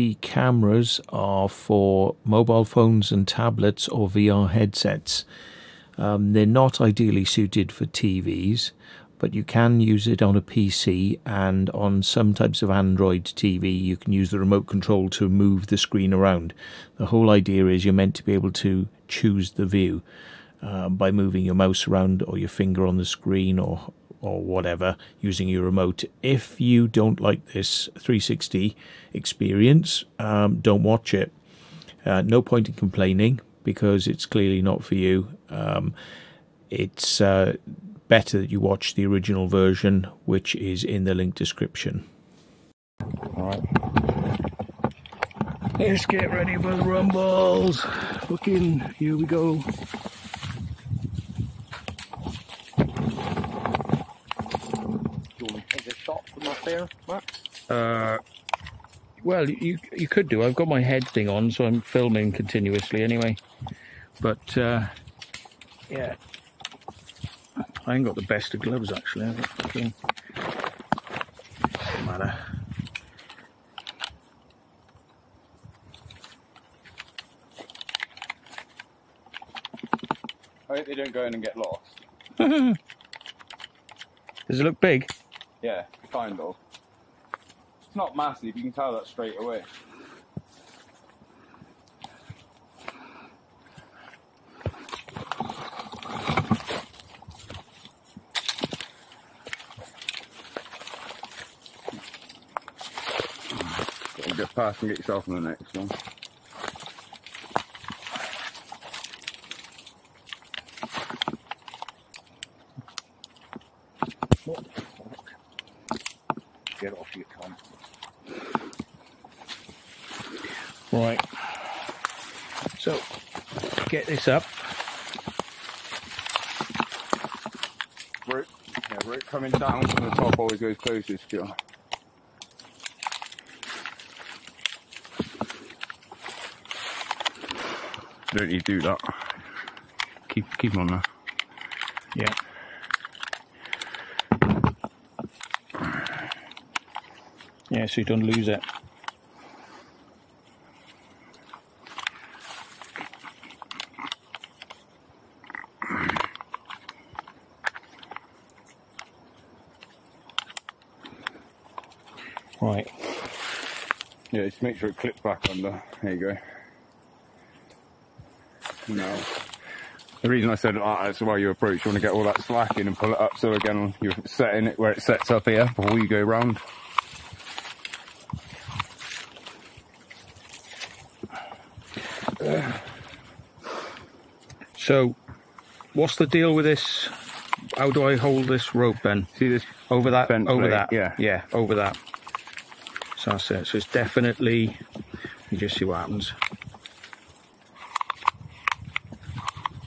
The cameras are for mobile phones and tablets or VR headsets. Um, they're not ideally suited for TVs, but you can use it on a PC and on some types of Android TV. You can use the remote control to move the screen around. The whole idea is you're meant to be able to choose the view uh, by moving your mouse around or your finger on the screen or or whatever using your remote. If you don't like this 360 experience, um, don't watch it. Uh, no point in complaining because it's clearly not for you. Um, it's uh, better that you watch the original version, which is in the link description. Alright. Let's get ready for the rumbles. Fucking, here we go. There, Matt? Uh, well, you you could do. I've got my head thing on, so I'm filming continuously anyway. But uh, yeah, I ain't got the best of gloves actually. I've got fucking doesn't matter. I hope they don't go in and get lost. Does it look big? Yeah, kind of. It's not massive, you can tell that straight away. Get past and get yourself on the next one. Get off you, Tom. Right. So, get this up. Rope, yeah, rope coming down from the top always goes closest to you. Don't you do that? Keep keep on there. Yeah. Yeah, so you don't lose it. Right. Yeah, just make sure it clips back under. There you go. No. The reason I said that, that's why you approach. You want to get all that slack in and pull it up so again you're setting it where it sets up here before you go round. So, what's the deal with this? How do I hold this rope then? See this Over that, over plate, that. yeah. Yeah, over that. So that's it. So it's definitely, you just see what happens.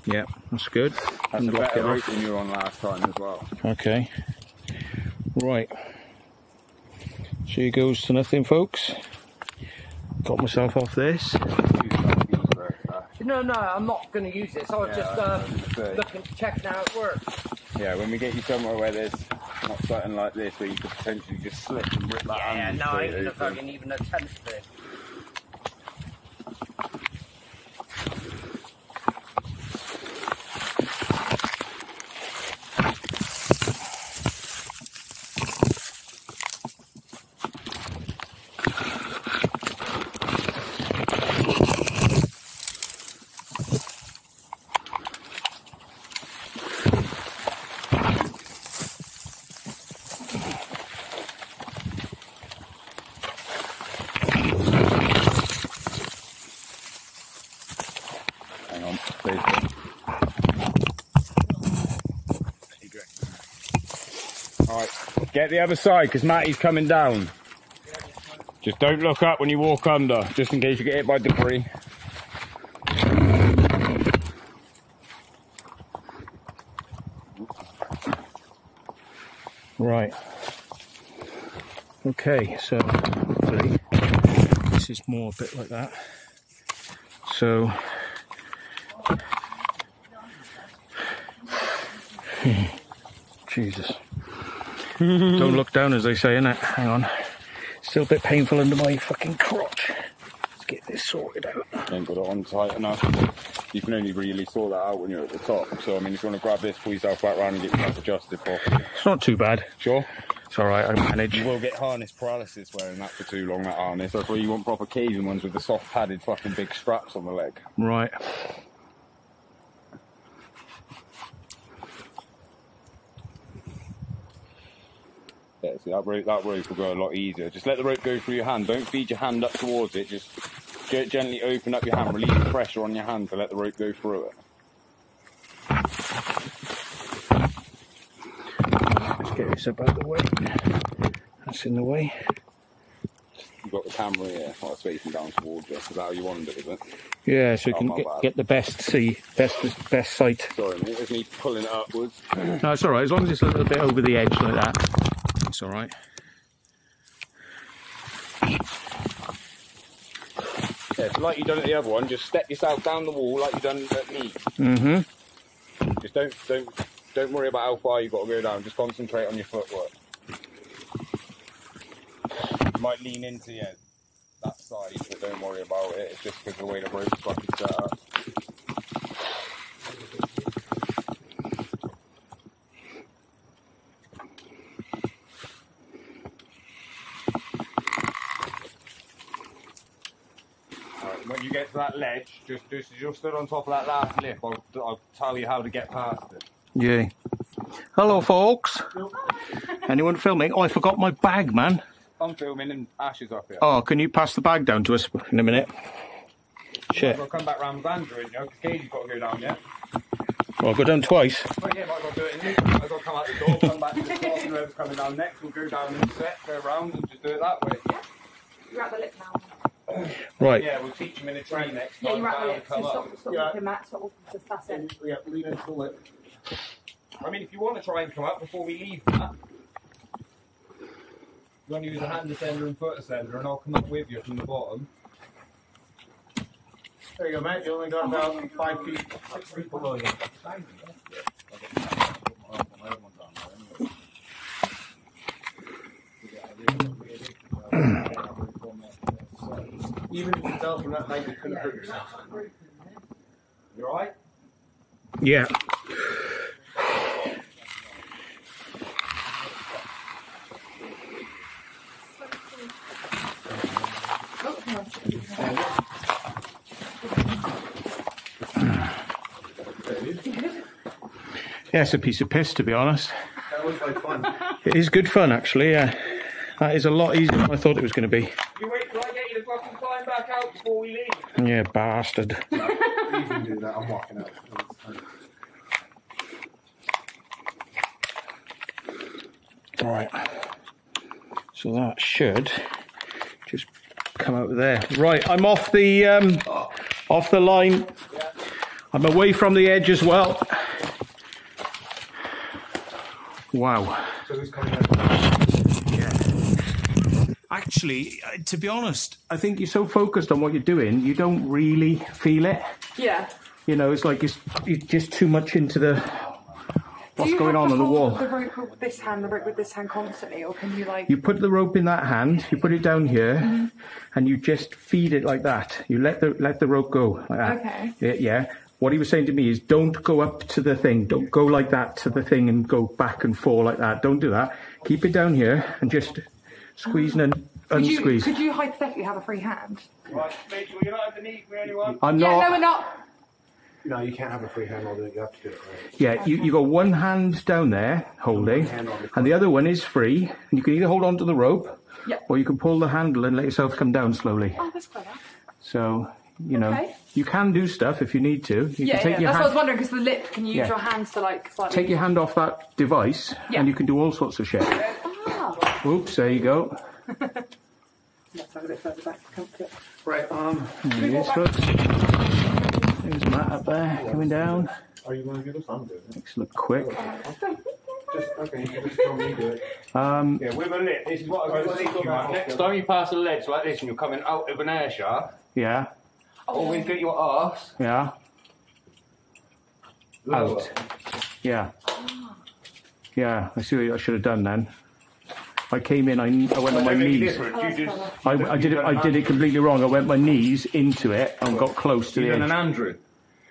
Yep, that's good. That's a And lock better it rope off. than you were on last time as well. Okay. Right. So here goes to nothing, folks. Got myself off this. No, no, I'm not going to use this. I was Yeah, just I uh, was gonna say. looking, checking how it works. Yeah, when we get you somewhere where there's not something like this where you could potentially just slip and rip that Yeah, no, I gonna fucking even attempt it. Hang on, please. Alright, get the other side because Matty's coming down. Just don't look up when you walk under, just in case you get hit by debris. Right. Okay, so hopefully this is more a bit like that. So Jesus. Don't look down as they say, innit? Hang on. Still a bit painful under my fucking crotch. Let's get this sorted out. Ain't got it on tight enough. You can only really sort that out when you're at the top. So I mean, if you want to grab this, pull yourself back round and get yourself adjusted properly. It's not too bad. Sure. It's all right. I manage. You will get harness paralysis wearing that for too long. That harness. That's why you want proper caving ones with the soft padded fucking big straps on the leg. Right. Yeah, see that rope, that rope will go a lot easier. Just let the rope go through your hand. Don't feed your hand up towards it. Just ge- gently open up your hand. Release the pressure on your hand to let the rope go through it. Let's get this up out of the way. That's in the way. You've got the camera here, well, it's facing down towards you. Is that how you wanted it, is it? Yeah, so we Oh, can get, get the best see, best best sight. Sorry, mate. There's me pulling it upwards. No, it's all right. As long as it's a little bit over the edge like that, it's all right. Yeah, so like you done at the other one, just step yourself down the wall like you done at me. Mm-hmm. Just don't don't don't worry about how far you've got to go down. Just concentrate on your footwork. You might lean into yeah, that side, but don't worry about it. It's just because the way the rope's fucking set up. Alright, when you get to that ledge, just just as you're stood on top of that last lip, I'll, I'll tell you how to get past it. Yeah. Hello, folks. Anyone filming? Oh, I forgot my bag, man. I'm filming and Ash is up here. Oh, can you pass the bag down to us in a minute? Shit. I'll come back round with Andrew, you know, because Katie's got to go down yet. Well, I'll go down twice. But yeah, might as well do it in I've got to come out the door, come back to the top, and whoever's coming down next will go down and set, go round and just do it that way. You're at the lip now. Right. Yeah, we'll teach him in a train next Yeah, time. you're right. the how to lip. So stop, stop Yeah. looking at sort of just that's it. Yeah, lean into the lip. I mean, if you want to try and come up before we leave that, you want to use a hand ascender and foot ascender, and I'll come up with you from the bottom. There you go, mate. You only got about five feet, six feet below you. Even if you fell from that height, you couldn't hurt yourself. You alright? Yeah. Yeah, it's a piece of piss, to be honest. That was like fun. It is good fun, actually, yeah. That is a lot easier than I thought it was going to be. You wait till I get you to fucking climb back out before we leave. Yeah, bastard. You can do that. I'm walking out. Right. So that should just come out there. Right, I'm off the um, off the line. I'm away from the edge as well. Wow. So who's coming out? Actually, uh, to be honest, I think you're so focused on what you're doing, you don't really feel it. Yeah. You know, it's like it's, it's just too much into the what's Do you going on on the wall. The rope with this hand, the rope with this hand constantly, or can you like? You put the rope in that hand, you put it down here, Mm-hmm. and you just feed it like that. You let the let the rope go like that. Okay. Yeah, yeah. What he was saying to me is, don't go up to the thing. Don't go like that to the thing and go back and fall like that. Don't do that. Keep it down here and just squeeze and could you unsqueeze. could you hypothetically have a free hand? Right, Rachel, you're not underneath me, anyone? I'm Yeah, not. no, we're not. No, you can't have a free hand all day. You have to do it right. Yeah, you, you got one hand down there holding, the and the other one is free. And you can either hold on to the rope, Yeah. or you can pull the handle and let yourself come down slowly. Oh, that's clever. So, you know, Okay. you can do stuff if you need to. You Yeah, can take yeah. your That's what I was wondering because the lip. Can you use Yeah. your hands to like slightly? take your hand off that device, Yeah. and you can do all sorts of shit. Ah. Oops, there you go. Let's have a bit further back. Comfort. Right. Um. There he is, folks. There's Matt up there coming down. Are you going to do this? I'm doing it. Makes it look quick. Just okay. You just tell me to do it. Um, Yeah, with a lip, this is what I was going to teach you, man. Next time you pass a ledge like this and you're coming out of an air shaft, yeah, always get your arse yeah, lower. out. Yeah. Yeah, I see what I should have done then. I came in, I, I went on my knees. Just I, I did it. I did it completely wrong. I went my knees into it and got close to the done an. Andrew.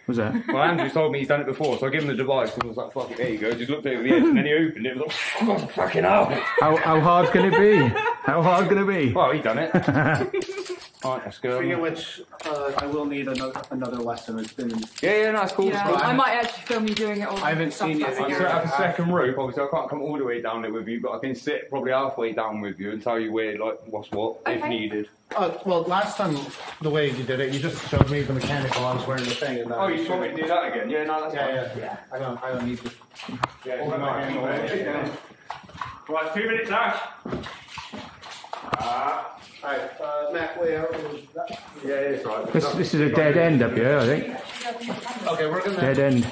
Was that? Well, Andrew told me he's done it before, so I gave him the device and was like, "Fuck it, there you go." Just looked over the edge and then he opened it. and Was like, "Oh, fucking hell!" How, how hard can it be? How hard can it be? Well, he done it. All right, let's go. Speaking of which, uh, I will need another, another lesson. It's been. Yeah, yeah, that's cool. Yeah, Scott. I might actually film you doing it all. I haven't seen that's it I'm set up a second rope. Obviously, I can't come all the way down it with you, but I can sit probably halfway down with you and tell you where, like, what's what, if needed. Uh, well, last time the way you did it, you just showed me the mechanical. I was wearing the thing. And, Oh, you want me to do that again? Yeah, no, that's Yeah, fine. yeah, yeah. I don't. I don't need to. Yeah, Hold it's my hand away. Yeah. Right, two minutes, Ash. Ah, All right, uh, Matt. Wait, how yeah, it's right. This, this is a dead end up here, I think. Okay, we're gonna. Dead end.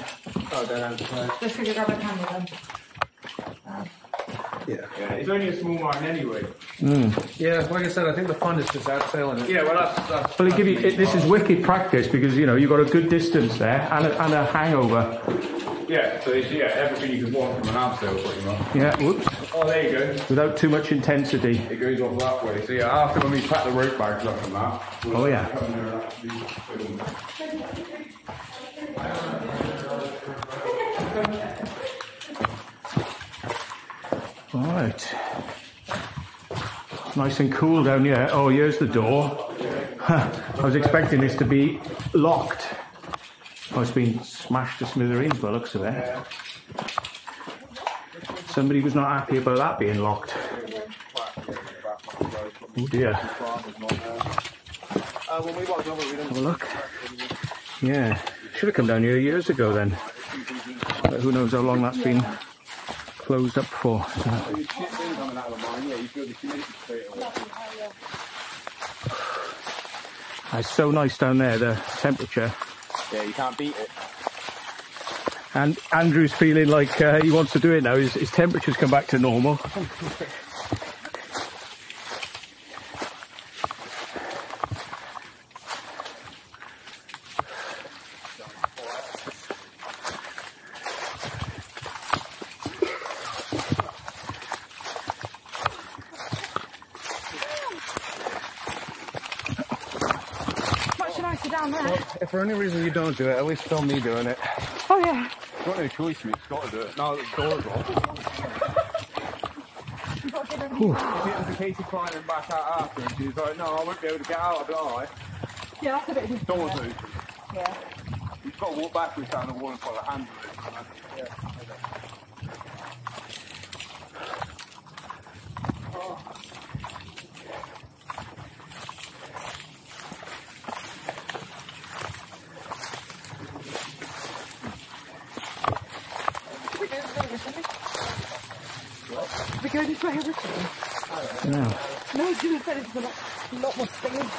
Oh, that ends. Uh, Just gonna grab a camera then. Yeah, it's only a small mine anyway. yeah, like I said, I think the fun is just abseiling it. Yeah, well, that's, that's Well, it give you, it, this is wicked practice because you know you've got a good distance there and a, and a hangover. yeah. So it's yeah, everything you could want from an abseil, pretty much. Yeah, whoops. Oh, there you go. Without too much intensity. It goes off that way. So yeah, after when we pack the rope bags up and that. we'll Oh, yeah. come there and actually film. Right. Nice and cool down here. Oh, here's the door. I was expecting this to be locked. Oh, it's been smashed to smithereens by the looks of it. Somebody was not happy about that being locked. Oh dear. Have a look. Yeah. Should have come down here years ago then. But who knows how long that's been closed up for. So- It's so nice down there, the temperature. Yeah, you can't beat it. And Andrew's feeling like uh, he wants to do it now. His, his temperature's come back to normal. Much nicer down there. If for any reason you don't do it, at least film me doing it. Oh yeah. You've got no choice, mate. You've got to do it. Now that the door's off. It was a case of climbing back out after, and she was like, no, I won't be able to get out. I'll be alright. Yeah, that's a bit of Door's open. Yeah. You've got to walk backwards down the wall and put a hand on go this way, Richard. Yeah. No, you just said it's a lot, a lot more stinging.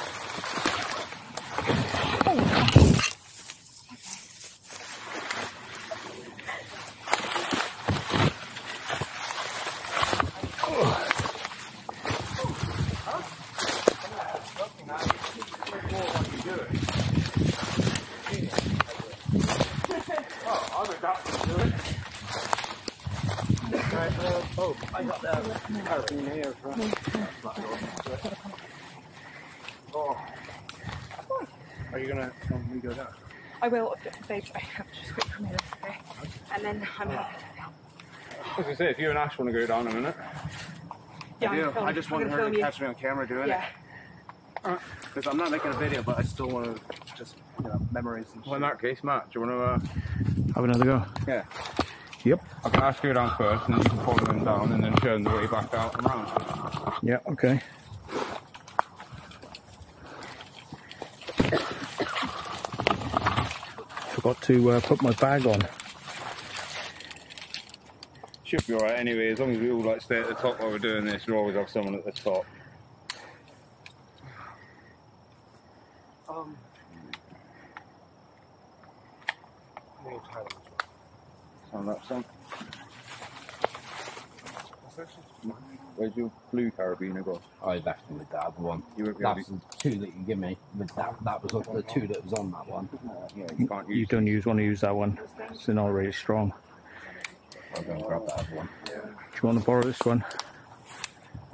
Are you gonna film me go down? I will, babe. I have to just quick come here, okay? And then I'm gonna. As I say, if you and Ash want to go down a minute. Yeah, I'm Yeah, film- I just I'm want gonna her film to you. catch me on camera doing Yeah. it. Because I'm not making a video, but I still want to just, you know, memories and Well, in that case, Matt, do you want to? Uh, Have another go. yeah. Yep. I can ask you go down first, and then you can follow them down, and then turn the way back out and round. Yeah, okay. Forgot to uh, put my bag on. Should be alright anyway, as long as we all like stay at the top while we're doing this. We always have someone at the top. Um, Sound that son? Where's your blue carabiner gone? I left them with that other one. You won't be able That's the two that you give me. With that, that was the two that was on that one. Yeah, you can't use You don't use want to use that one. It's not really strong. I'll go and grab that other one. Do you want to borrow this one?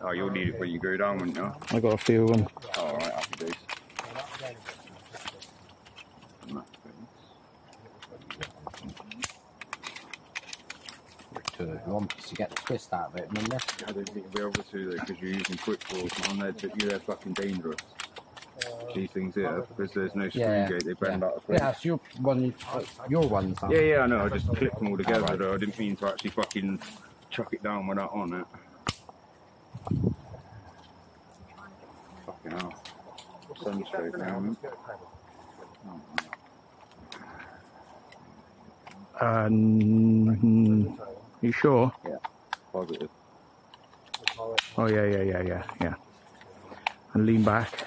Oh, you'll need it when you go down, wouldn't you? I got a few of them. Oh, all right, happy days. To, you want to get the twist out of it, remember? I don't think you'll be able to though, because you're using quick draws on there. But you're fucking dangerous. These things here, because there's no screw Yeah. gate, they bend yeah. out of place. Yeah, it's your one. Your ones. aren't Yeah, yeah, I know. I just clipped them all together though. I didn't mean to actually fucking chuck it down without that on it. Fucking hell. Sun straight down. Um, you sure? Yeah, Positive. Oh yeah, yeah, yeah, yeah, yeah. And lean back.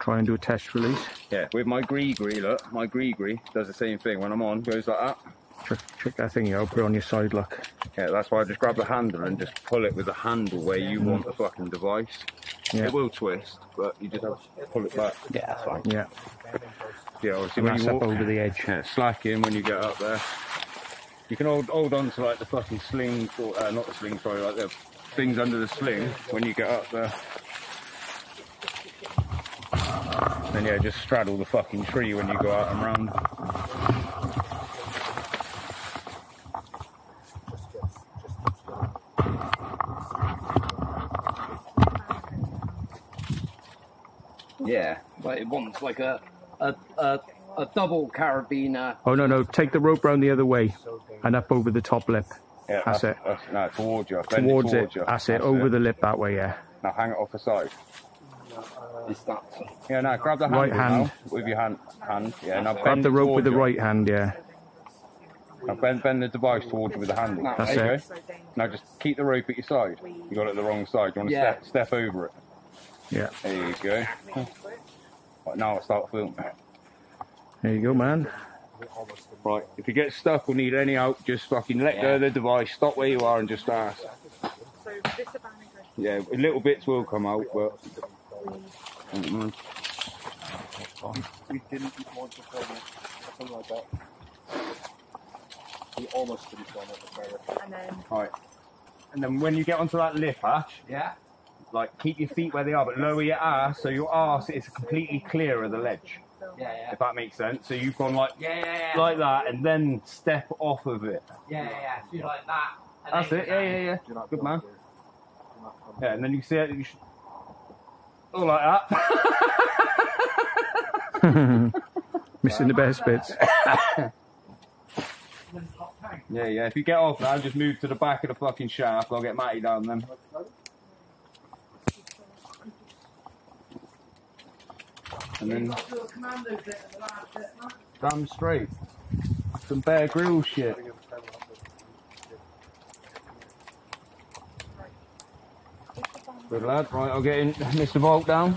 Try and do a test release. Yeah, with my GriGri, look, my GriGri does the same thing. When I'm on, goes like that. Check, check that thing out. Put it on your side, look. Yeah, that's why I just grab the handle and just pull it with the handle where you want the fucking device. Yeah. It will twist, but you just have to pull it back. Yeah, that's fine. Yeah. Yeah, obviously And when you up walk, over the edge. yeah, slack in when you get up there. You can hold hold on to like the fucking sling, or uh, not the sling, sorry, like the things under the sling when you get up there. Then yeah, just straddle the fucking tree when you go out and round. Yeah, but it wants like a a a, a double carabiner. Oh no, no. Take the rope round the other way, and up over the top lip. Yeah, That's it. That's, no, towards you. Bend Towards it. towards you. That's it. Over the lip that way. Yeah. Now hang it off the side. Uh, Is that? Yeah, now grab the Right hand. now with your hand. Hand. Yeah, now Grab the rope with towards the you. right hand. Yeah. Now bend, bend the device towards you with the handle. That's there it. go. Now just keep the rope at your side. You got it the wrong side. You want to Yeah. step, step over it. Yeah. There you go. Right, now I'll start filming. There you go, man. Right, if you get stuck or need any help, just fucking let go of the device, stop where you are and just ask. So Yeah, little bits will come out, but... Mhm. We didn't want to film it, something like that. We almost didn't film it, but and then Right. And then when you get onto that lip hatch, Yeah. like keep your feet where they are, but lower your ass so your ass is completely clear of the ledge. Yeah, yeah. If that makes sense. So you've gone like Yeah, yeah, yeah. like that and then step off of it. yeah, yeah, yeah. So you like that. and That's then it. Yeah, yeah, yeah. You're Good man. to- you're not filming. Yeah, and then you see it. You should... Oh, like that. Missing the best bits. yeah, yeah. If you get off now, just move to the back of the fucking shaft. I'll get Matty down then. And then damn straight. Some Bear Grill shit. Good lad. Right, I'll get in Mr. Vault down.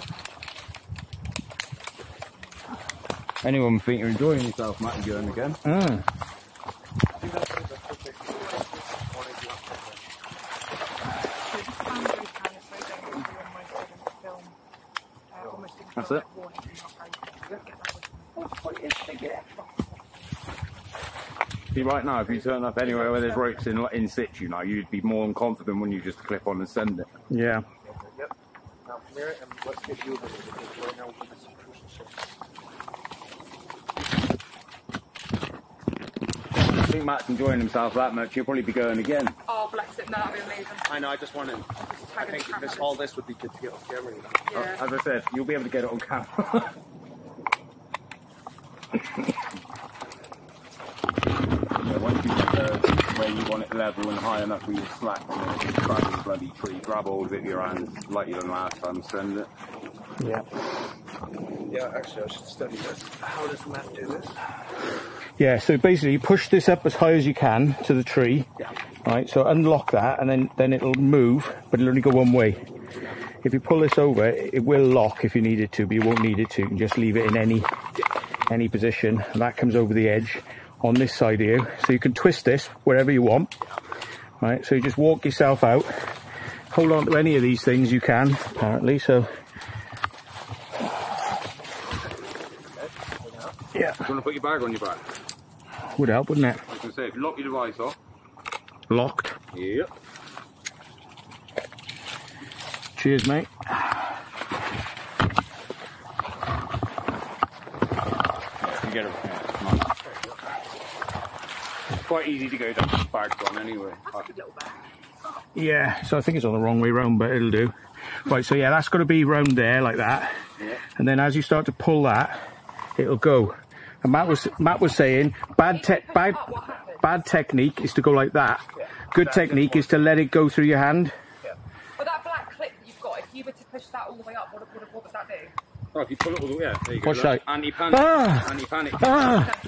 Anyone think you're enjoying yourself, Matty, going again? Mm. That's it. See, right now, if you turn up anywhere where there's ropes in, in situ now, you'd be more than confident when you just clip on and send it. Yeah. Now come here and let's get you over there because right now we're going to see crucial. I think Matt's enjoying himself that much, he'll probably be going again. oh bless it, no, that'd be amazing. I know, I just wanted, Just I think this, all this would be good to get on camera. You know? Yeah. Oh, as I said, you'll be able to get it on camera. yeah, once you get there where you want it level and high enough where you're slack on it, grab the bloody tree, grab hold of it with your hands like you done last time, send it. Yeah. Yeah, actually, I should study this. How does Matt do this? Yeah, so basically you push this up as high as you can to the tree. Yeah. Right, so unlock that and then, then it'll move, but it'll only go one way. If you pull this over, it will lock if you need it to, but you won't need it to. You can just leave it in any any position. And that comes over the edge on this side of you. So you can twist this wherever you want. Right, so you just walk yourself out. Hold on to any of these things you can, apparently. So yeah, Do you want to put your bag on your back? would help, wouldn't it? I was going to say, if you lock your device off, Locked. Yep. Cheers, mate. You get it. Yeah, come on. It's quite easy to go down the bags on anyway. Yeah, so I think it's on the wrong way round, but it'll do. Right, so yeah, that's got to be round there like that. Yeah. And then as you start to pull that, it'll go. And Matt was Matt was saying bad te- bad bad technique is to go like that. Good technique is to let it go through your hand. But that black clip that you've got, if you were to push that all the way up, what, what, what would that do? Oh, if you pull it all the way, yeah, there you go. Watch that. Anti-panic. Ah! Anti-panic. Ah!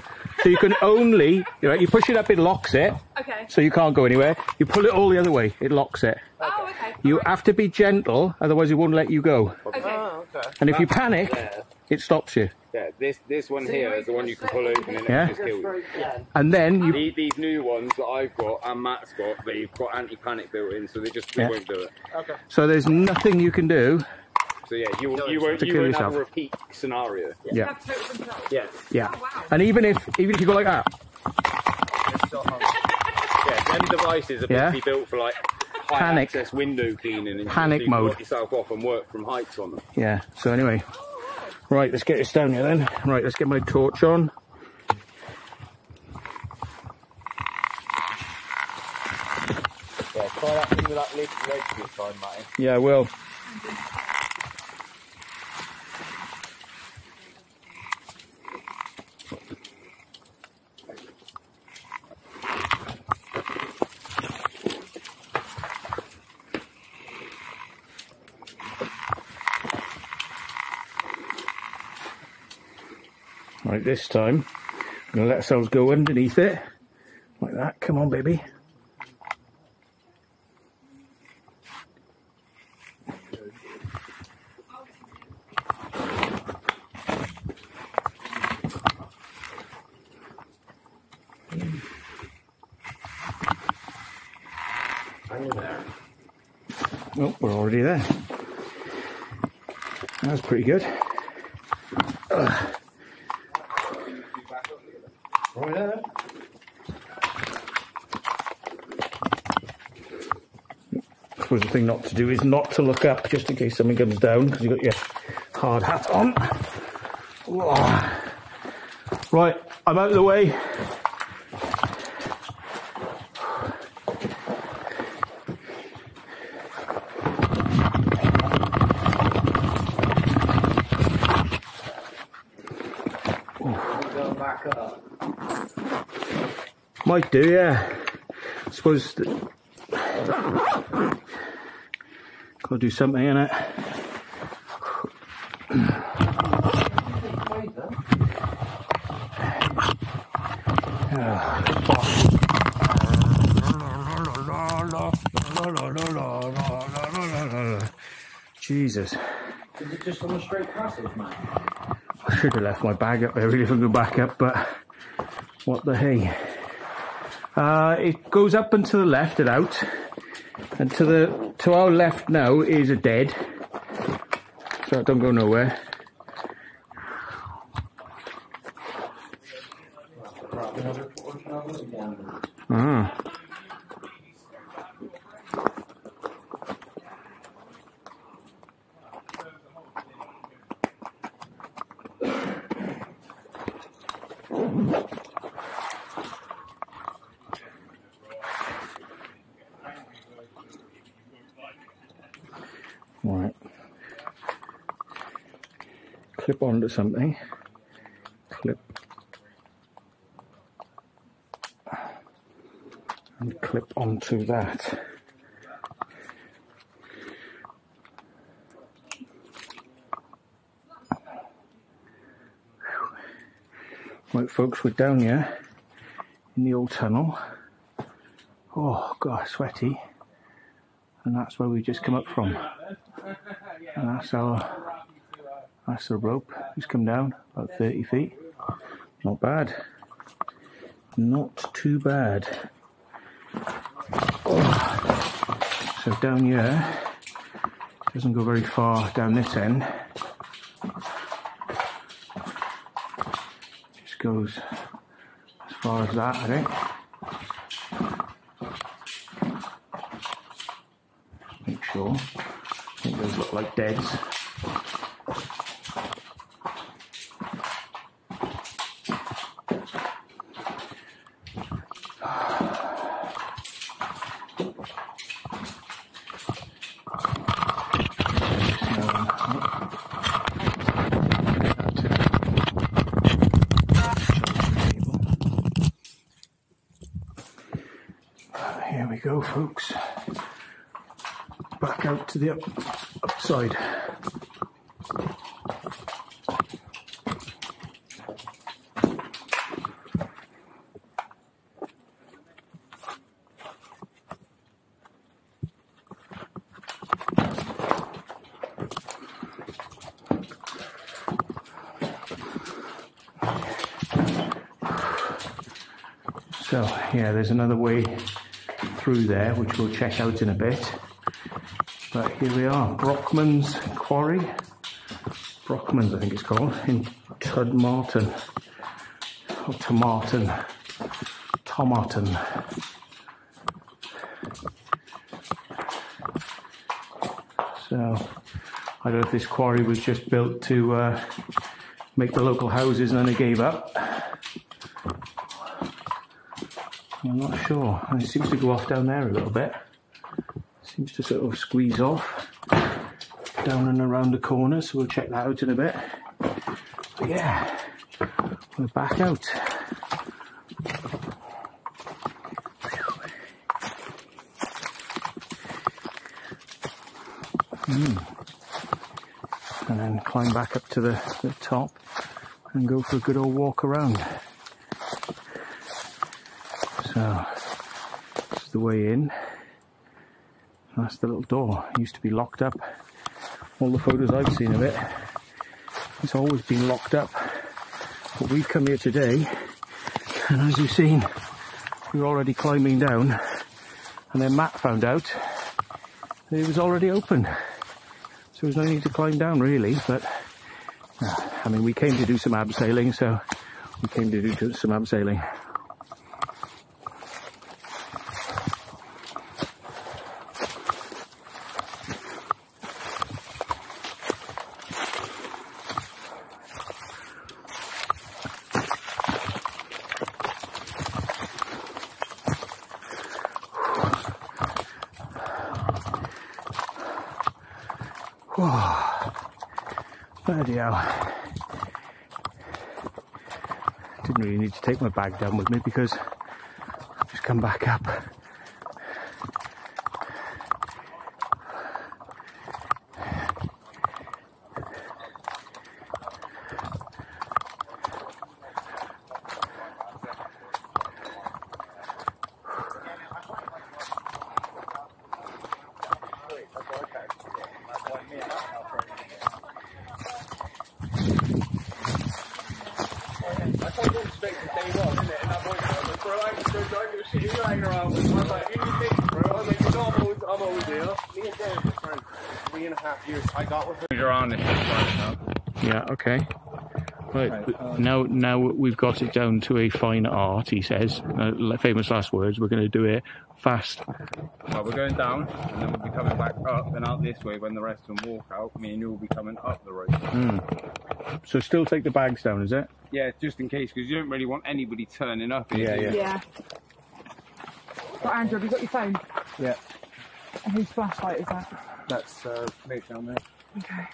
So you can only you, know, you push it up, it locks it, Okay. so you can't go anywhere. You pull it all the other way, it locks it. Oh, okay. You Alright. have to be gentle, otherwise it won't let you go. Okay. Oh, okay. And if you panic, it stops you. Yeah, this this one here is the one you can pull open and Yeah. just kill you. And then you These, these new ones that I've got and Matt's got, they've got anti-panic built in, so they just Yeah. won't do it. Okay. So there's nothing you can do. So yeah, you you won't you won't have yourself. a repeat scenario. Yeah. Have total. Yeah, Yeah. Oh, wow. And even if even if you go like that, yeah. Them devices are Yeah. basically built for like high Panic. access window cleaning and Panic you can mode. lock yourself off and work from heights on them. yeah. So anyway, right, let's get this down here then. Right, let's get my torch on. Yeah, try that thing with that lid leg this time, Matty. Yeah, I will. Right, this time, I'm going to let ourselves go underneath it. Like that. Come on, baby. Oh, we're already there. That's pretty good. Ugh. Right there. I suppose the thing not to do is not to look up just in case something comes down because you've got your hard hat on. Right, I'm out of the way. Might do, yeah. I suppose. Gotta do something in it. Jesus. Is it just on a straight passage, man? I should have left my bag up there really if I go back up, but what the hey. Uh, it goes up and to the left and out. And to the to our left now is a dead. So don't go nowhere. Ah. Right. Clip onto something. Clip. And clip onto that. Right, folks, we're down here in the old tunnel. Oh, God, sweaty. And that's where we just come up from. And that's our that's the rope. Just come down about 30 feet. Not bad. Not too bad. Oh. So down here, doesn't go very far down this end. Just goes as far as that, I think. Make sure. I think Those look like deads. Here we go, folks. Back out to the up, upside. So, yeah, there's another way through there, which we'll check out in a bit. But here we are, Brockman's Quarry. Brockman's, I think it's called, in Tudmarton. Or Tormarton. Tormarton. So, I don't know if this quarry was just built to uh, make the local houses and then they gave up. I'm not sure. It seems to go off down there a little bit. Seems to sort of squeeze off down and around the corner, so we'll check that out in a bit. But yeah, we're back out. Hmm. And then climb back up to the, the top and go for a good old walk around. So, this is the way in. That's the little door. It used to be locked up. All the photos I've seen of it, it's always been locked up. But we've come here today, and as you've seen, we're already climbing down, and then Matt found out that it was already open. So there's no need to climb down really, but uh, I mean, we came to do some abseiling, so we came to do some abseiling. Bloody hell. Didn't really need to take my bag down with me because I've just come back up. Three and a half years. I got with her. You're on this right now. Yeah, okay. Right, but now now we've got it down to a fine art, he says. Uh, famous last words. We're going to do it fast. Well, we're going down, and then we'll be coming back up and out this way when the rest of them walk out. Me and you will be coming up the road. So still take the bags down, is it? Yeah, just in case, because you don't really want anybody turning up. here, Yeah, do yeah. Yeah. Right, Andrew, have you got your phone? Yeah. And whose flashlight is that? That's uh, Nate down there. Okay.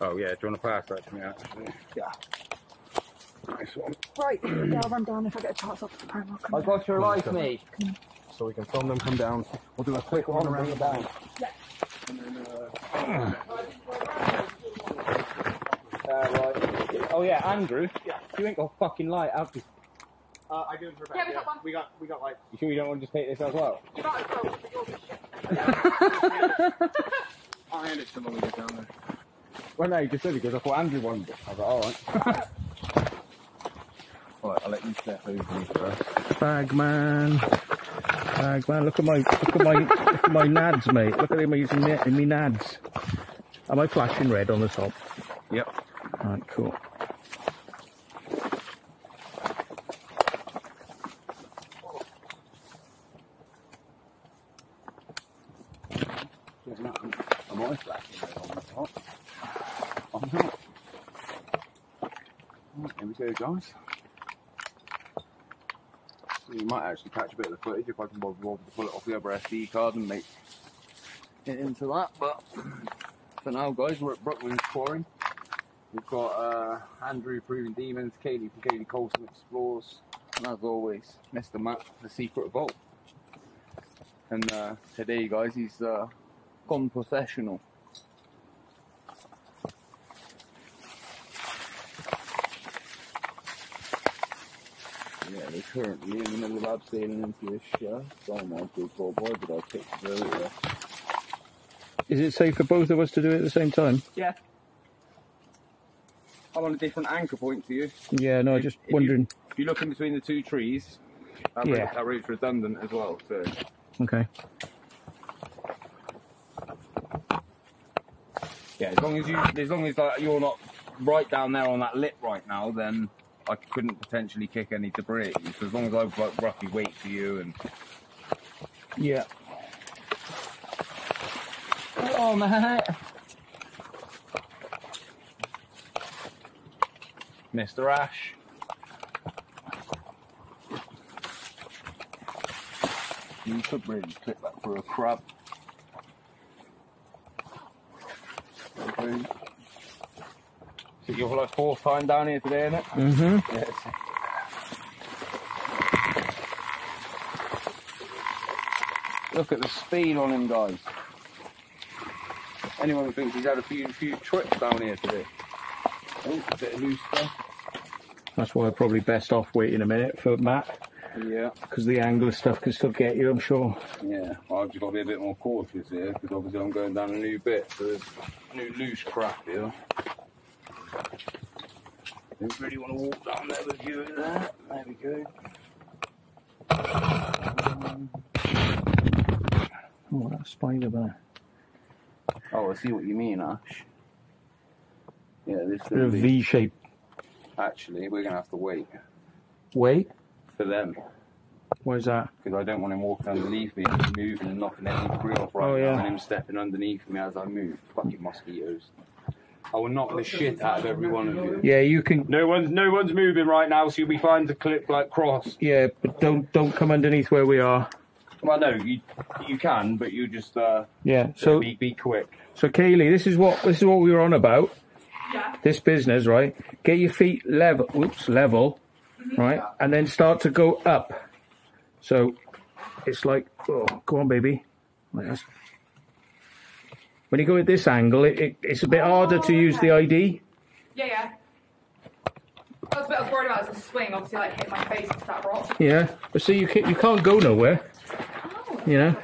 Oh yeah, do you want to pass that to me? Actually? Yeah. Nice one. Right, yeah, I'll run down if I get a chance off the phone. I'll come I down. got your life, mate. So we can film them come down. We'll do a quick one around the back. And then, uh, uh, right. Oh yeah, Andrew. Yeah. You ain't got a fucking light, have you? Uh, I do it for back. Yeah, we got one. We got, we got like. You sure you don't want to just take this as well? You might as well, yours. I'll hand it to them when we get down there. Well, no, you just said it because I thought Andrew wanted it. I was like, all Right, I'll let you step over me first. Bagman. Bagman, look at my look at my look at my nads, mate. Look at him using me, me nads. Am I flashing red on the top? Yep. Alright, cool. Am I flashing red on the top? I'm not. Right, here we go, guys. You might actually catch a bit of the footage if I can bother to pull it off the other SD card and make it into that. But for now, guys, we're at Brookman's Quarry. We've got uh, Andrew Proving Demons, Kaylee from Kaylee Colson Explores, and as always, Mr. Matt, the Secret Vault. And uh, today, guys, he's uh, gone professional. Yeah, they're currently in the middle of abseiling into this shaft. Oh my good God, why did I pick earlier? Is it safe for both of us to do it at the same time? Yeah. I'm on a different anchor point to you. Yeah, no, If- just if you- wondering. If you look in between the two trees, that, Yeah. rope, that rope's redundant as well. So Okay. yeah, as long as you, as long as like, you're not right down there on that lip right now, then I couldn't potentially kick any debris. So as long as I've like, roughly wait for you and Yeah. oh man, Mr. Ash. You could really clip that for a crab. Okay. So you're like fourth time down here today, innit? Mm-hmm. Yes. Look at the speed on him, guys. Anyone who thinks he's had a few few trips down here today. Oh, a bit of loose stuff. That's why I'm probably best off waiting a minute for Matt, Yeah, because the angle stuff can still get you, I'm sure. yeah. Well, I've just got to be a bit more cautious here because obviously I'm going down a new bit, so there's new loose crap here. Don't really want to walk down there with you that. There we go. Um, oh, that spider there. Oh, I see what you mean, Ash. Yeah, this Bit of be. V shape. Actually, we're gonna have to wait Wait. for them Where's that? because I don't want him walking underneath me and moving and knocking any debris off right Oh, now, yeah. and him stepping underneath me as I move. Fucking mosquitoes! I will knock the shit out of every one of you. Yeah, you can. No one's no one's moving right now, so you'll be fine to clip like cross. Yeah, but don't don't come underneath where we are. Well, no, you you can, but you just uh, Yeah. So be be quick. so Kaylee, this is what this is what we were on about. Yeah. This business, right? Get your feet level. Oops, level. Right, and then start to go up. So it's like, oh, go on, baby. Like that's- When you go at this angle, it, it, it's a bit harder to use the ID. Yeah, yeah. That's what I was worried about is the swing, obviously, like hit my face with that rock. Yeah, but see, you can't, you can't go nowhere. Oh. You know.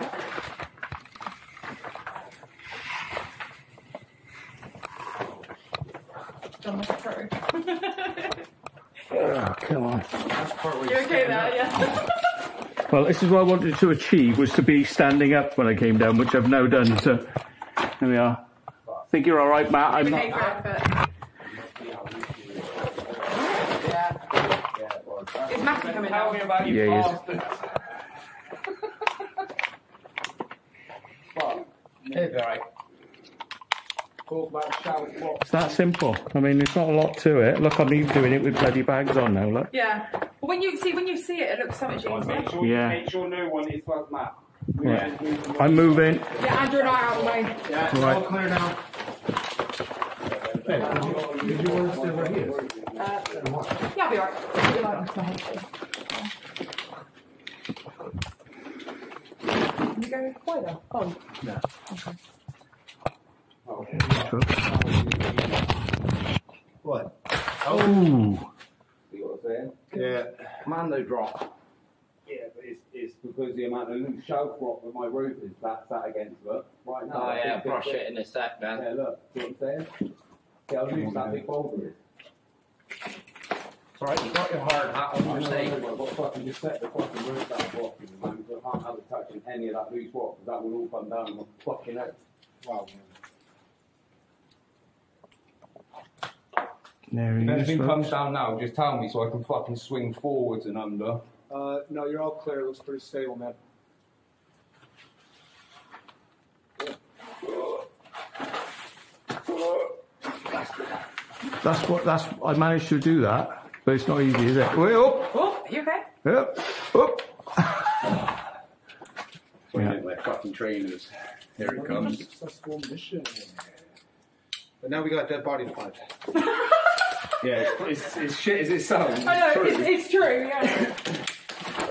Done my throat. Oh, come on. You okay there? Yeah. Well, this is what I wanted to achieve was to be standing up when I came down, which I've now done. So there we are. I think you're all right, Matt. I'm not. Is Matthew coming now? about you Yeah, he is. It's that simple. I mean, there's not a lot to it. Look, I'm even doing it with bloody bags on now. Look. Yeah. But when you see when you see it, it looks so much easier. sure, Yeah. make sure no one is like Matt. Right. I'm moving. Yeah, Andrew and I are out of the way. Right. clear now. Did you want to stay right here? Yeah, I'll be alright. I'll be alright. Can you go wider? Oh. What? Ooh. You know what I'm saying? Yeah. Commando drop. Yeah, but it's, it's because the amount of loose shelf rock that my roof is that's that against look. Right now. Oh that yeah, big- big brush it in a sec, man. Yeah, look, see what I'm saying? See how loose that big boulder is? It's alright, you got your hard hat on I your know, safe. I've got to fucking just set the fucking rope down blocking, man, because I can't have it touching any of that loose rock, because that will all come down my fucking head. Wow. There If he is. anything comes down now, just tell me so I can fucking swing forwards and under. Uh, no, you're all clear. It looks pretty stable, man. That's what. That's. I managed to do that. but it's not easy, is it? Way up, Oh, you okay? up, up. We think we're fucking trainers. Here it comes. Successful mission. But now we got a dead body to find. Yeah, it's, it's, it's shit as it sounds. I know, it's, it's true, yeah.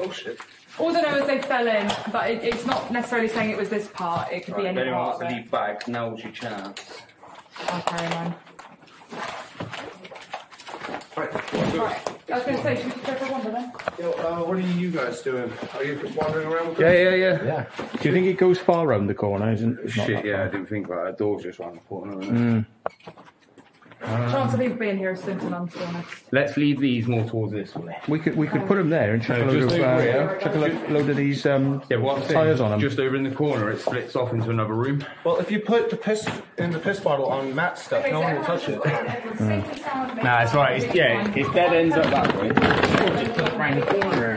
Oh shit. All I know is they fell in, but it, it's not necessarily saying it was this part, it could be Right, if any anyone part wants of to it. leave back, now's your chance. I'll carry mine. Right. Right, I was going to say, should we go for a wander then? Yo, uh, what are you guys doing? Are you just wandering around with Yeah, yeah, yeah. Yeah. Do you think it goes far round the corner? Isn't it's not Shit, that yeah, I far? didn't think about that. Door's just round the corner. isn't it? Chance of people being here is slim to none, to be honest. Let's leave these more towards this way. We could we could put them there and chuck a load of uh, here. chuck a lo- load of these um, Yeah, what I'm saying, tires on them. Just over in the corner, it splits off into another room. Well, if you put the piss in the piss bottle on Matt's stuff, no one will touch it. Nah, it's right. It's, yeah, it's dead ends up that way. Just put it round the corner.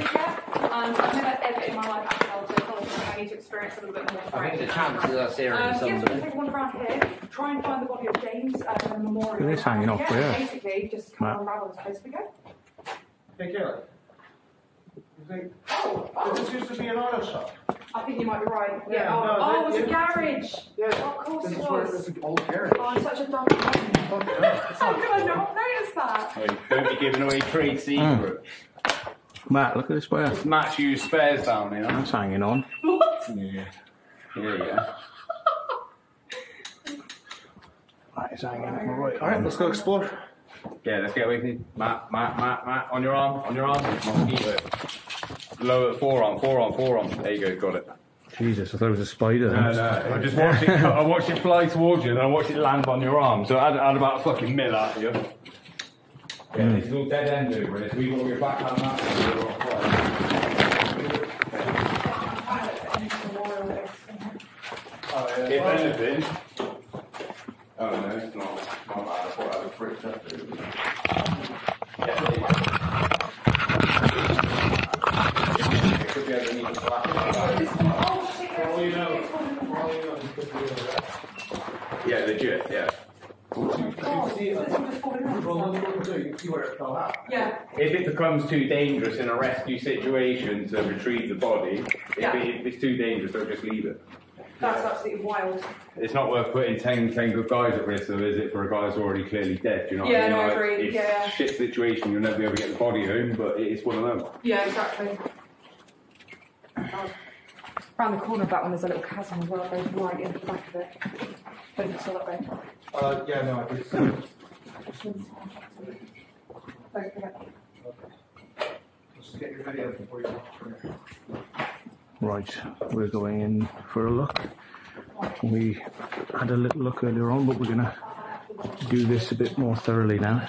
Um, so I've never ever in my life actually held to a college, so I need to experience a little bit more. I think the Right. chances are serious Um, some yes, of we'll them. take one around here, try and find the body of James uh, in the memorial. It is hanging off yeah, there. Basically, just come Right. and unravel as close as we go. Hey, Garrett. You think Oh, oh, this used to be an auto shop? I think you might be right. Yeah. Yeah, oh, no, oh, it was a garage. Yeah. of course This it is was. this is an old garage. Oh, I'm such a dumb man. Fuck it up. It's How not- could I not have noticed that? Hey, don't be giving away trade secrets. Matt, look at this wire. Matt's used spares down here. That's hanging on. What? Yeah. Yeah, yeah. That is hanging on right. All right, let's go explore. Yeah, let's get away from you. Matt, Matt, Matt, Matt, on your arm, on your arm. Mosquito. Lower forearm, forearm, forearm. There you go, got it. Jesus, I thought it was a spider. No, no, I just watched it. I watched it fly towards you, and I watched it land on your arm. So I had, I had about a fucking mill out of you. Yeah, hmm. this is all dead end over it. So we got to go back on that. and we're all fine. If anything. Oh no, it's not. Not bad. I thought I was freaked up. Yeah, it could be underneath the black. For all you know, for all you know, this could be a- Yeah, legit. Yeah. This one just falling out. Well, let's look through, you can see where it. Yeah. If it becomes too dangerous in a rescue situation to retrieve the body, if, Yeah. it, if it's too dangerous, don't just leave it. That's absolutely wild. It's not worth putting 10, 10 good guys at risk, though, is it, for a guy who's already clearly dead? Do you know Yeah, what I no, mean? I agree. It's Yeah. a shit situation, you'll never be able to get the body home, but it's one of them. Yeah, exactly. Around the corner of that one, there's a little chasm as well, that goes right into the back of it. Don't you saw that way? Uh, yeah, no, I did. Don't forget. Let's get your video before you walk through. Right, we're going in for a look. We had a little look earlier on, but we're going to do this a bit more thoroughly now.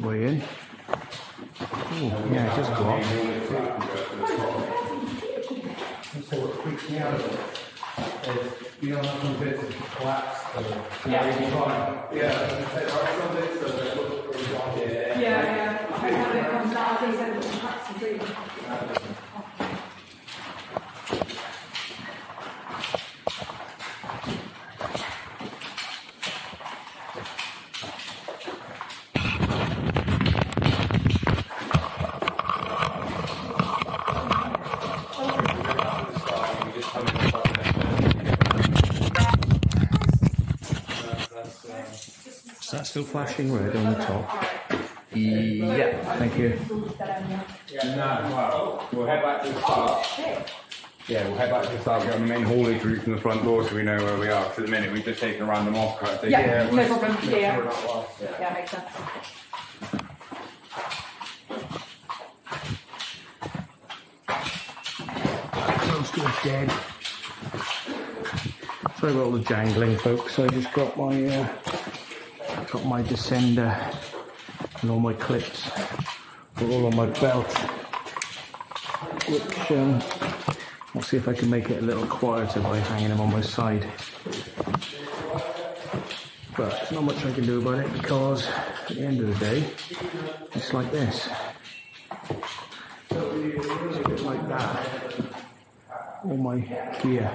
Way in. Oh, yeah, it does go off. So what freaks me out about it is, you know, how some bits have collapsed. or- Yeah. Yeah, think it's some cracks and trees. Is that still flashing red on the top? Yeah, thank you. Yeah, no, well, we'll head back to the start. Yeah, we'll head back to the start, get on the main haulage route from the front door so we know where we are. Because at the minute we've just taken a random off cut. Yeah, no problem. Yeah, yeah. Yeah, makes sense. Close to dead. Sorry about all the jangling, folks. I just got my uh, got my descender and all my clips are all on my belt. Which um, I'll see if I can make it a little quieter by hanging them on my side. But there's not much I can do about it because at the end of the day, it's like this. Like that all my gear.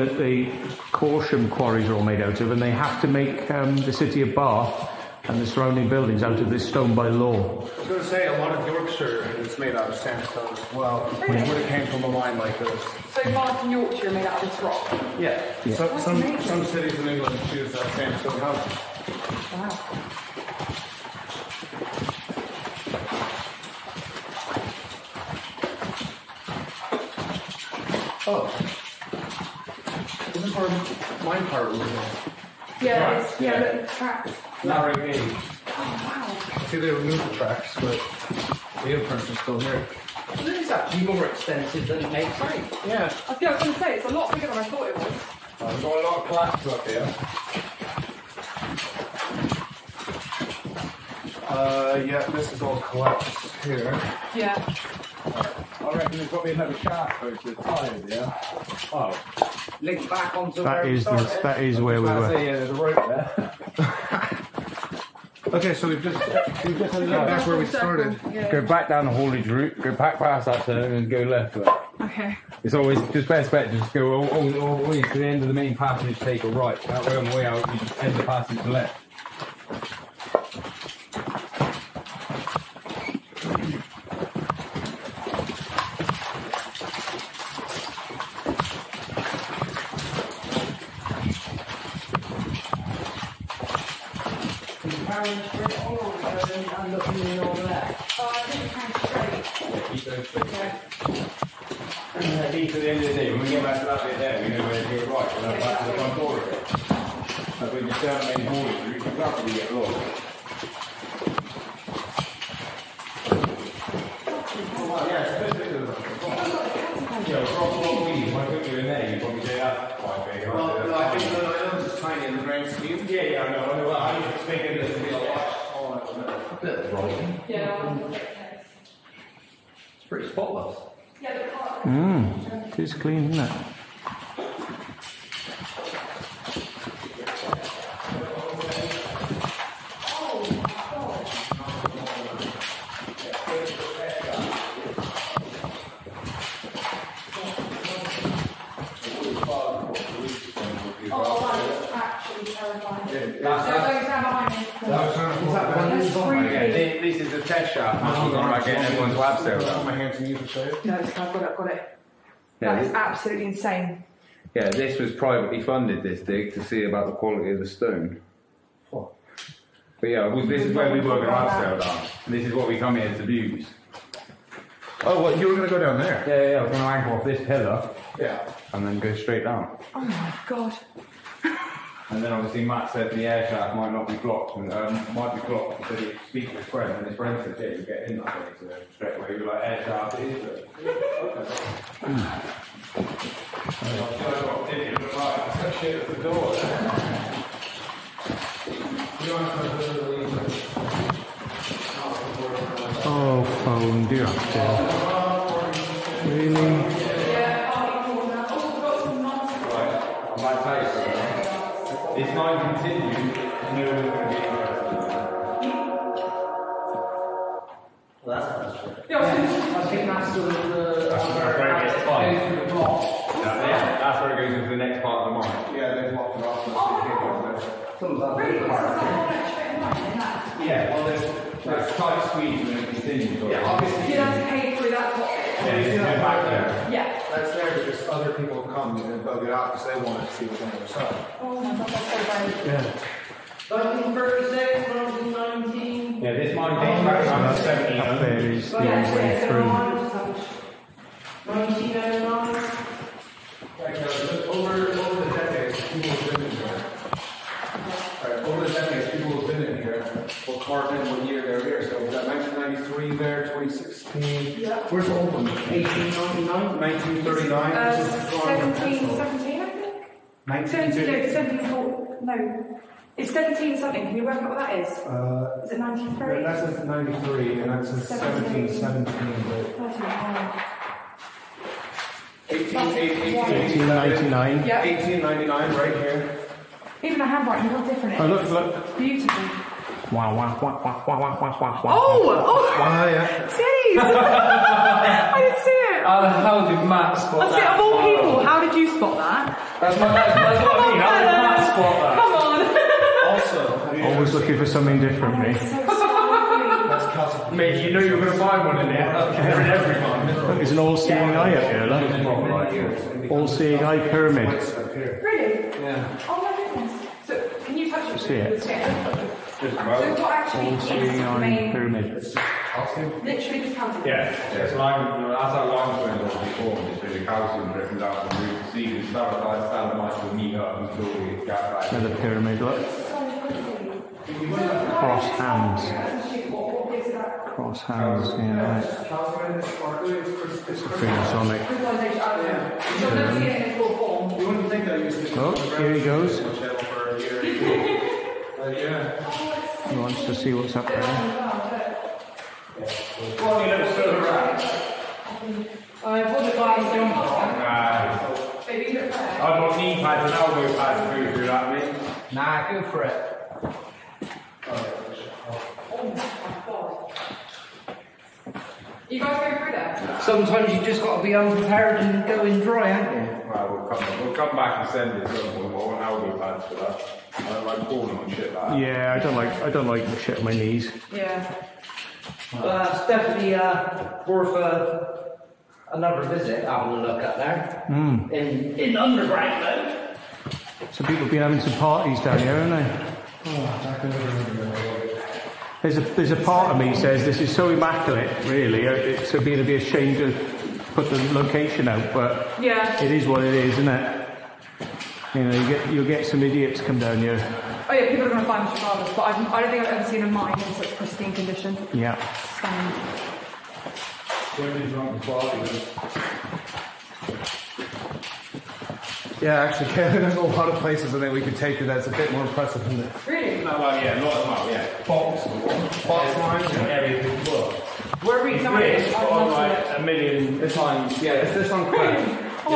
That the Corsham quarries are all made out of, and they have to make um, the city of Bath and the surrounding buildings out of this stone by law. I was going to say, a lot of Yorkshire is made out of sandstone as well. Which would have came from a mine like this. So Bath and Yorkshire are made out of this rock. Yeah. So, some, some cities in England choose uh, sandstone houses. Wow. Oh. Isn't part of mine part over there? Yeah, it's, yeah, look, the tracks. Larry Gage. Oh, wow. See, they removed the tracks, but the imprints are still there. This is actually more expensive than it makes sense. Yeah. I was going to say, it's a lot bigger than I thought it was. Uh, we've got a lot of collapse up here. Uh, yeah, this is all collapsed here. Yeah. I reckon there's got to be another shaft over to the side, yeah? Oh. Link back onto That where it is the, started. that is where we were. say, yeah, there's a rope there. Okay, so we've just we've just ended up back where we started. Yeah. Go back down the haulage route, go back past that turn and go left. Okay. It's always just best bet to just go all, all, all the way to the end of the main passage, take a right. That way on the way out, you just end the passage to left. Carrying straight on over there and- and looking in over there. Oh, I think it's kind of straight. Yeah. At least at the end of the day, when we get back to that bit there, we know where to go right, and then back to the front door again. But when you down the main haulage route, you can't really get lost. Yeah, across what we, if I put you in there, you probably say that's quite big. Well, I think the island is tiny in the grand scheme. Yeah, yeah, I know, I know. I was just thinking this would be a lot smaller than that. Bit of rolling. Yeah. It's pretty spotless. Yeah, the car. Mmm, it is clean, isn't it? Oh, that is actually terrifying. Don't stand behind me. That's Yeah, creepy. thi- this is the test shaft. This is about getting everyone's lab sale done. My hands and knees are safe. No, it's, I've got it, I've got it. Yeah, That is this- absolutely insane. Yeah, this was privately funded, this dig, to see about the quality of the stone. But yeah, well, this is where we work our lab sale down. This is what we come here to views. Oh, well, you were going to go down there. Yeah, yeah, we're going to anchor off this pillar Yeah. and then go straight down. Oh my god. And then obviously Matt said the air shaft might not be blocked, and, um, might be blocked because he speak to his friend, and his friend said, yeah, you get in that way, so straight away you're like, air shaft it is. If mine continued, no one would be. Well, that's not true. Yeah, I think, that's sort of the. That's where it gets tight. Yeah, that's where it goes into the next part of the mind. Yeah, they've locked it off. Oh, wow. Really? It's Yeah, well, there's, tight squeeze when it continue. Yeah, obviously. Come and out because they want to see what's on the other side. Oh my god, that's. Yeah. 1936, 1919. Yeah, this mine dates back to around 17. Up there is the Yeah, old way yeah, through. 1909. Like, uh, over, over the decades, people have been in here. Right, over the decades, people have been in here. Will carve in what year they're here. So we've got 1993 there, 2016. Yeah. Where's the old one? 1899. 1939. Uh, This is drawing with 17, 17, I think? 1950. 17, no, no. It's 17 something. Can you work out what that is? Uh, Is it 93? that's in 93, and that's in 17, 17. but 39. 18, 18, 1899. Yeah. 1899, right here. Even the handwriting, how different Oh, look, look. Beautiful. Wow, wow, wow, wow, wow, wow, wow, wow. Oh! Oh! Ah, yeah. Jeez! I didn't see it. How did Matt spot That's it, that? of all people, how did you spot that? That's, my, that's, that's what I mean. How did Matt spot that? Come on! Also, Always looking for something different, me. Mate, you know you were going to find one in there. They're in every one. Look, there's an all-seeing eye up here, look. All-seeing eye pyramid. Really? Yeah. Oh my goodness. So, can you touch it? See it? With skin? So what actually is the eye main, pyramid. literally just counting? Yeah, it's lime, that's how limestone was before, it's been calcium dripping down from the roof, so you can start like stalagmites will meet up until we get back. Another pyramid, look. Cross hands. Cross hands, yeah, right. Calcium is sparkly, it's crys- it's crystal. Freemasonic. Visualization, I don't know. You'll never see it in its full form. You wouldn't think I used this. Oh, here he goes. Channel for a year. But yeah. He wants to see what's up there. Well, you know, still around. I put the glass jumper on. Nah, Baby, look there. I've got knee pads and elbow pads to go through that, mate. Nah, go for it. You guys go through there? Sometimes you just got to be unprepared and go in dry, haven't you? Well, we'll come, we'll come back and send it at some point, but want elbow pads for that. I don't like falling on shit like that. Yeah, I don't like I don't like shit on my knees. Yeah. Well, it's definitely uh, worth uh, another visit, having a look at there. Mm. In, in underground mode. Some people have been having some parties down here, haven't they? There's a there's a part of me says this is so immaculate, really. uh, It's a bit to be ashamed to put the location out, but Yeah. it is what it is, isn't it? You know, you get you'll get some idiots come down here. Oh yeah, people are going to find us regardless, but I've, I don't think I've ever seen a mine in such pristine condition. Yeah. Stunning. Yeah, actually, there's a lot of places I think we could take you that's a bit more impressive than this. Really? No, well, yeah, a lot of them, are, yeah. Box, Box lines. areas of the world. Where are we coming in? It's got like a million times. yeah, it's this one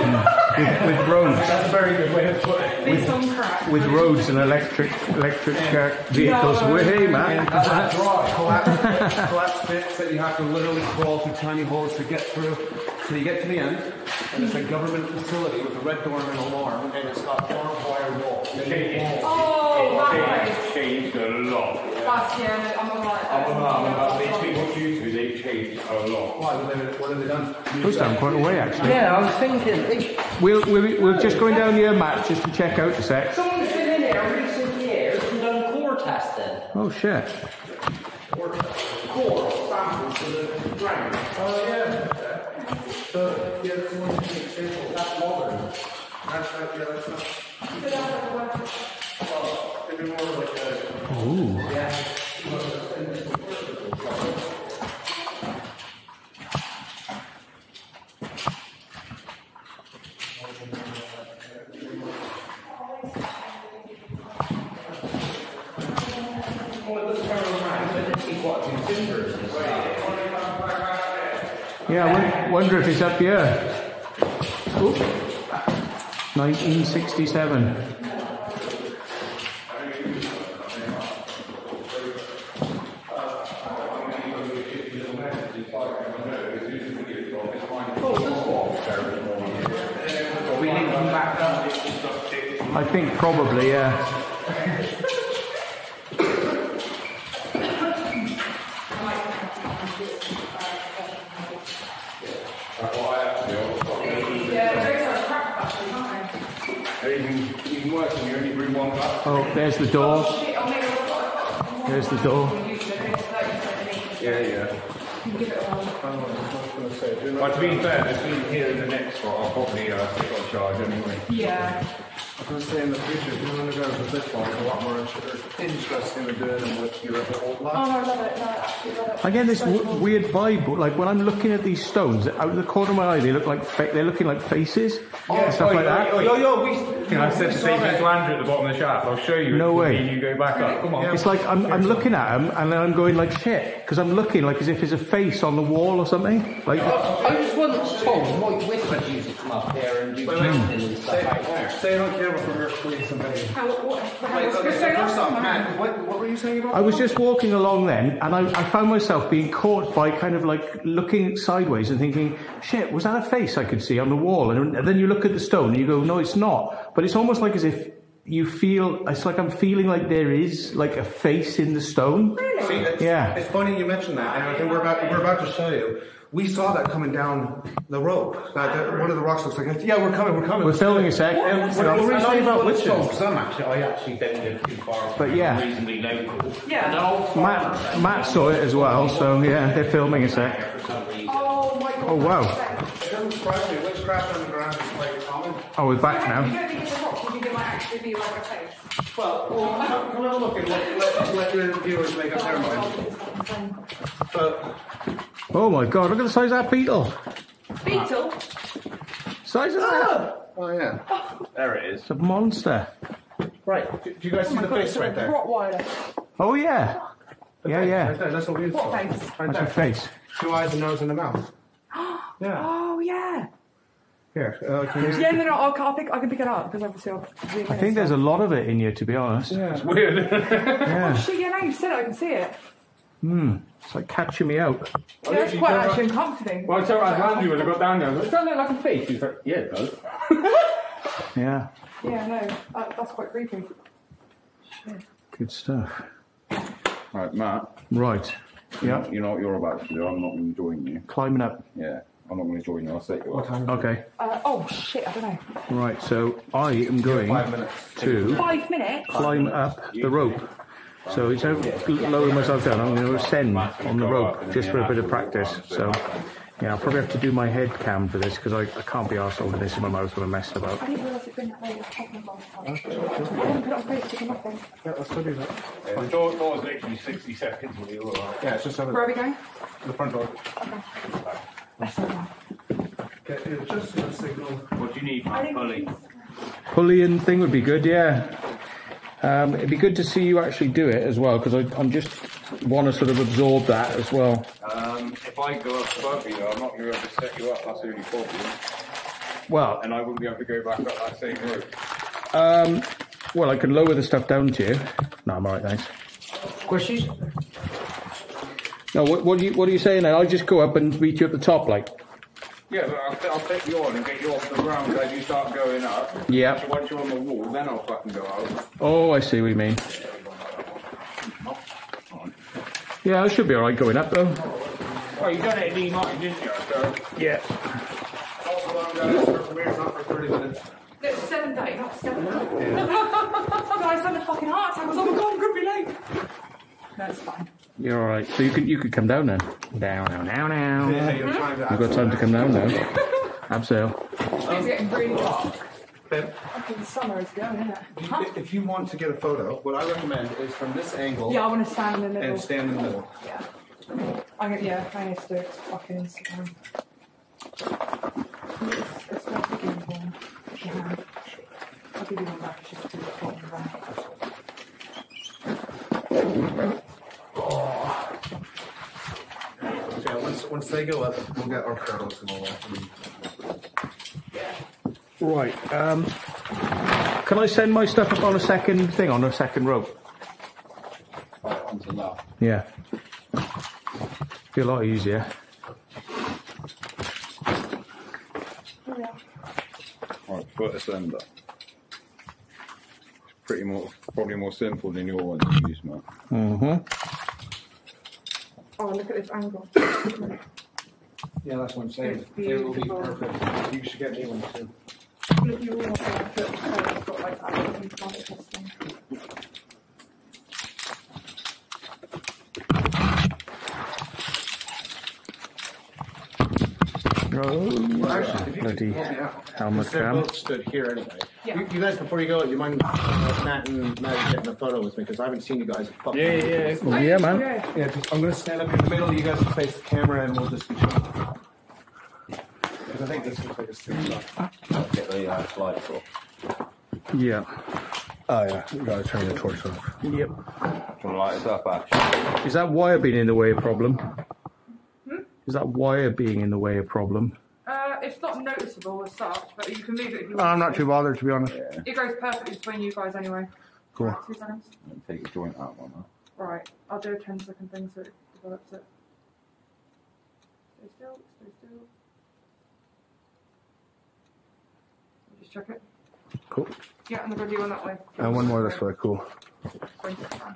crack. With, with roads, That's a very good way to put it. This on crack. with roads and electric electric uh, vehicles. No, Well, hey, And man. that's dry, collapse, collapse bits that you have to literally crawl through tiny holes to get through. So you get to the end, and it's a government facility with a red door and an alarm, and it's got barbed wire walls. Oh, that It's place. changed a lot. That's, yeah, I'm not like I'm not about these people YouTube, they've changed a lot. Why? What have they, what have they done? Goes down quite a way, actually. Yeah, I was thinking. We'll, we're, we're just going down here, Matt, just to check out a sec. someone's been in there recent years and done core testing. Oh, shit. Core samples to the ground. Oh, yeah. So, yeah, that's. That's modern. That's, that, yeah, that's not. Well, maybe more like a. Ooh. Well, it does turn around, but then see what two timbers and stuff. Yeah, won- wonder if it's up here. Oop. 1967. Are we linking back up? I think probably, yeah. That's what I actually Yeah, those are crap batteries, aren't they? Even, even worse, when you only bring one back. Oh, there's the door. Shit, I'll make a lot There's the door. Yeah, yeah. Give it a whirl. But to be fair, between here and the next spot, I'll probably uh, stick on charge anyway. Yeah. I was going to say in the future, if you want to go to this one, it's a lot more interesting than doing them with your other old Oh, lads. no, I love it. No, I absolutely love it. I get this So w- weird vibe, but like when I'm looking at these stones, out of the corner of my eye, they look like fa- they're looking like faces, oh, and stuff like that. Yo, yo, we. Can I said the same thing to Andrew at the bottom of the shaft? I'll show you. No way. You go back up. Come on. It's like I'm, I'm looking at them and then I'm going like shit because I'm looking like as if there's a face on the wall or something. Like I was once told Mike Whitford used to come up here and do chanting and stuff out there. Stay on camera for her, please, and baby. How, what, what, Wait, okay, so first off, Matt, what, what were you saying about I was just walking along then and I, I found myself being caught by kind of like looking sideways and thinking, shit, was that a face I could see on the wall? And, and then you look at the stone and you go, no, it's not. But it's almost like as if you feel, it's like I'm feeling like there is like a face in the stone. See, it's, Yeah. it's funny you mentioned that, and I think we're about we're about to show you. We saw that coming down the road. That, that one of the rocks looks like, yeah, we're coming, we're coming. We're filming a sec. And So- what were you saying about witches? Because I'm actually, I actually don't live too far. But yeah. Reasonably local. Yeah. And all Matt, Matt saw it as well, so yeah, they're filming a sec. for some reason. Oh my god. Oh wow. It doesn't surprise me. Witchcraft underground is quite common. Oh, we're back You now. don't think it's a rock, you think it might actually be like a face? Well, well come, come have a look and let, let, let your viewers make up their mind. But Oh my god, look at the size of that beetle. Beetle? Size of that. Ah! oh yeah, there it is. It's a monster. Right, do, do you guys Oh see the god, face right there? Rottweiler. Oh yeah. Yeah, Right yeah. there, that's what we What saw. face? Right That's her there. face. Two eyes, a nose, and a mouth. Yeah. Oh yeah. Here, uh, can? Yeah, no, no, I, can, I think I can pick it up because obviously I'll zoom I think there's a lot of it in you, to be honest. Yeah. It's Weird. Yeah. Shit, yeah, now you said it, I can see it. Hmm. It's like catching me out. Yeah, that's quite actually uncomfortable. Well, I told you when I got down there, I was like, does that look like a face? He's like, yeah, it does. Yeah. Yeah, no, that, that's quite creepy. Good stuff. Right, Matt. Right. Yeah. You know what you're about to do. I'm not going to you. Climbing up. Yeah, I'm not going to join you. I'll set you up. Okay. Uh, oh shit, I don't know. Right. So I am going to Five minutes? climb up the rope. So it's out, lower myself down. I'm going to ascend on the rope just for a bit of practice. So yeah, I'll probably have to do my head cam for this because I, I can't be arsed holding this in my mouth when I'm messing about. I didn't realise it'd been that way. It's a long time. I didn't put it on Facebook or nothing. Yeah, let's go do that. Yeah, the door, door's literally 60 seconds when you're alright. Yeah, it's just over Where are we going? the front door. That's all right. Okay, it's just a signal. What do you need, I Pulley. Pulley and thing would be good, yeah. Um, it'd be good to see you actually do it as well because I'm just want to sort of absorb that as well. Um, if I go up above you, I'm not going to be able to set you up. That's the only problem. Well, And I wouldn't be able to go back up that same route. um, well, I can lower the stuff down to you. No, I'm alright, thanks. Squishies? No, what, what, are you, what are you saying now? I'll just go up and meet you at the top, like. Yeah, but I'll, I'll take you on and get you off the ground as you start going up. Yeah. So once you're on the wall, then I'll fucking go out. Oh, I see what you mean. Yeah, I should be alright going up though. Well, you done it at Lee Martin, didn't you? So, Yeah. Also, I'm going to from here, it's not for 30 minutes. It's seven days, not seven. Guys, I had a fucking heart attack. I was, oh my god, I'm gonna be late. No, it's fine. You're alright. So you could you could come down then. Down, down, down, down. Yeah, you're trying to You've got time to come down now. Abseil. It's getting really dark. Babe, Fucking summer is going, isn't it? Huh? If you want to get a photo, what I recommend is from this angle Yeah, I want to stand in the middle. and stand in the middle. Yeah. I'm gonna, yeah, I need to do it. It's fucking Instagram. It's, it's not a good one. Yeah. I'll give you one back. It's just too hot and dry. Yeah, once, once they go up, we'll get our photos and all that. Right. Um, can I send my stuff up on a second thing on a second rope? Right, onto that. Yeah. Be a lot easier. Right, foot ascender. It's pretty more, probably more simple than your one to use, Matt. Mm-hmm. Oh, look at this angle. Yeah, that's what I'm saying. It will be perfect. You should get me one too. Look, you all to put it's got like that. You can't get this thing. Oh, Actually, if you bloody could help me helmet They're cam. both stood here anyway. Yeah. You, you guys, before you go, you mind uh, Matt and Matt getting a photo with me because I haven't seen you guys. Yeah, yeah, yeah. Oh, yeah, man. Yeah. Yeah, just, I'm going to stand up in the middle. You guys can face the camera, and we'll just be showing. Because I think this looks like a street shot. Get the uh, lights off. Yeah. Oh yeah, you got to turn the torch off. Yep. Do you want to light us up, Ash? Is that wire being in the way a problem? Is that wire being in the way a problem? It's not noticeable as such, but you can move it if you want. I'm not too bothered, to be honest. It goes perfectly between you guys anyway. Cool. Right, two seconds. Take the joint out one. Huh? Right, I'll do a 10 second thing so it develops it. Stay still, stay still. Just check it. Cool. Yeah, and I'm going do one that way. And one more this way. Cool. Point it down.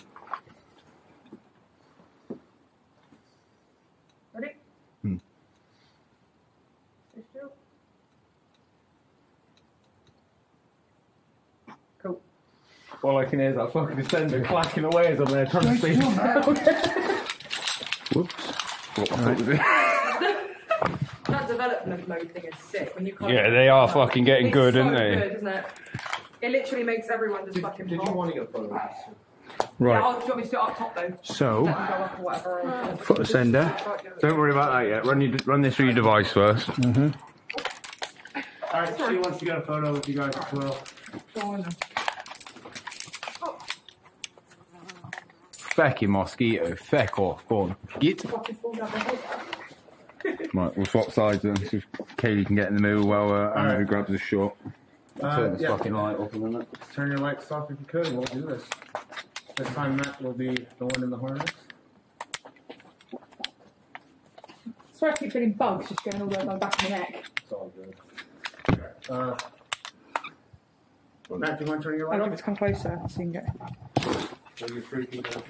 Ready? Hmm. Stay still. Cool. All I can hear is that fucking descender clacking away as I'm there trying to speak. Whoops. What the fuck was it? That development mode thing is sick. When you can't Yeah, they are fucking getting It's good, so aren't they? Good, isn't it? It literally makes everyone just fucking Did you pop. want to get a photo of? Yeah, Right. I'll, do you want me to do it up top though? So, Let them go up or whatever. or- foot sender. Don't worry about that yet. Run, your, run this through your device first. Mm-hmm. All right, she wants to get a photo with you guys as well. Go on then. Feck you, mosquito. Feck off. Go on. Get. Fucking fall the head. Right, we'll swap sides then. So Kaylee can get in the middle while uh, Andrew Alright. grabs a shot. Uh, Turn this yeah. fucking light off a minute. Turn your lights off if you could, we'll do this. This time Matt will be the one in the harness. Sorry, I keep feeling bugs just going all the way down the back of my neck. It's all good. Uh, Matt, do you want to turn your I lights want it to come closer so you can get. So you three people.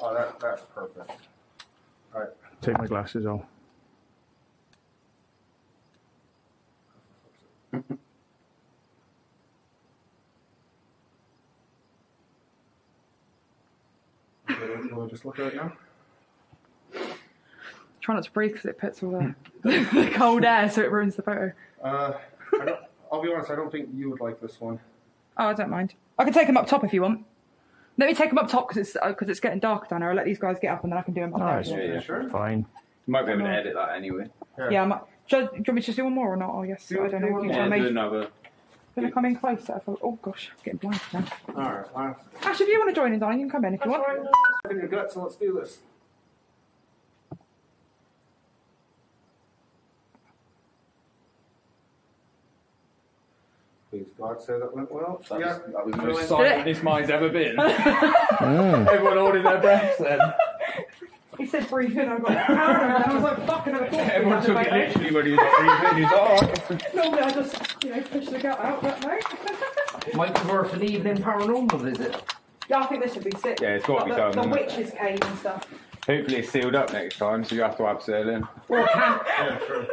Oh, that, that's perfect. All right. Take my glasses off. You want to just look at it now? Try not to breathe because it puts all the, the cold air so it ruins the photo. Uh, I don't, I'll be honest, I don't think you would like this one. Oh, I don't mind. I can take them up top if you want. Let me take them up top because it's uh, because it's getting darker down there. I'll let these guys get up and then I can do them up Nice. there. Yeah, yeah. Sure. Fine. You might be able to edit that anyway. Yeah, I might, should I, do you want me to just do one more or not? Oh yes, Do- I don't know. one You more. tell Yeah, do me. another. Gonna come in closer? I thought, oh gosh, I'm getting blinded now. All right, last. Ash, if you want to join in, darling, you can come in if you want. all right. no, In your guts, so let's do this. Please God, say that went well. That yeah. was, that was the Really? most silent this mine's ever been. Mm. Everyone holding their breath then. He said breathe in, I got paranoid, and I was like, fucking of course. Everyone took it literally when he was like, breathing. He's like. Normally I just, you know, push the gut out, that no. Might be worth an evening paranormal visit. yeah, I think this would be sick. Yeah, it's got to be Like done. The, the isn't witch's cave and stuff. Hopefully it's sealed up next time, so you have to abseil in. Or camp. Yeah, sure.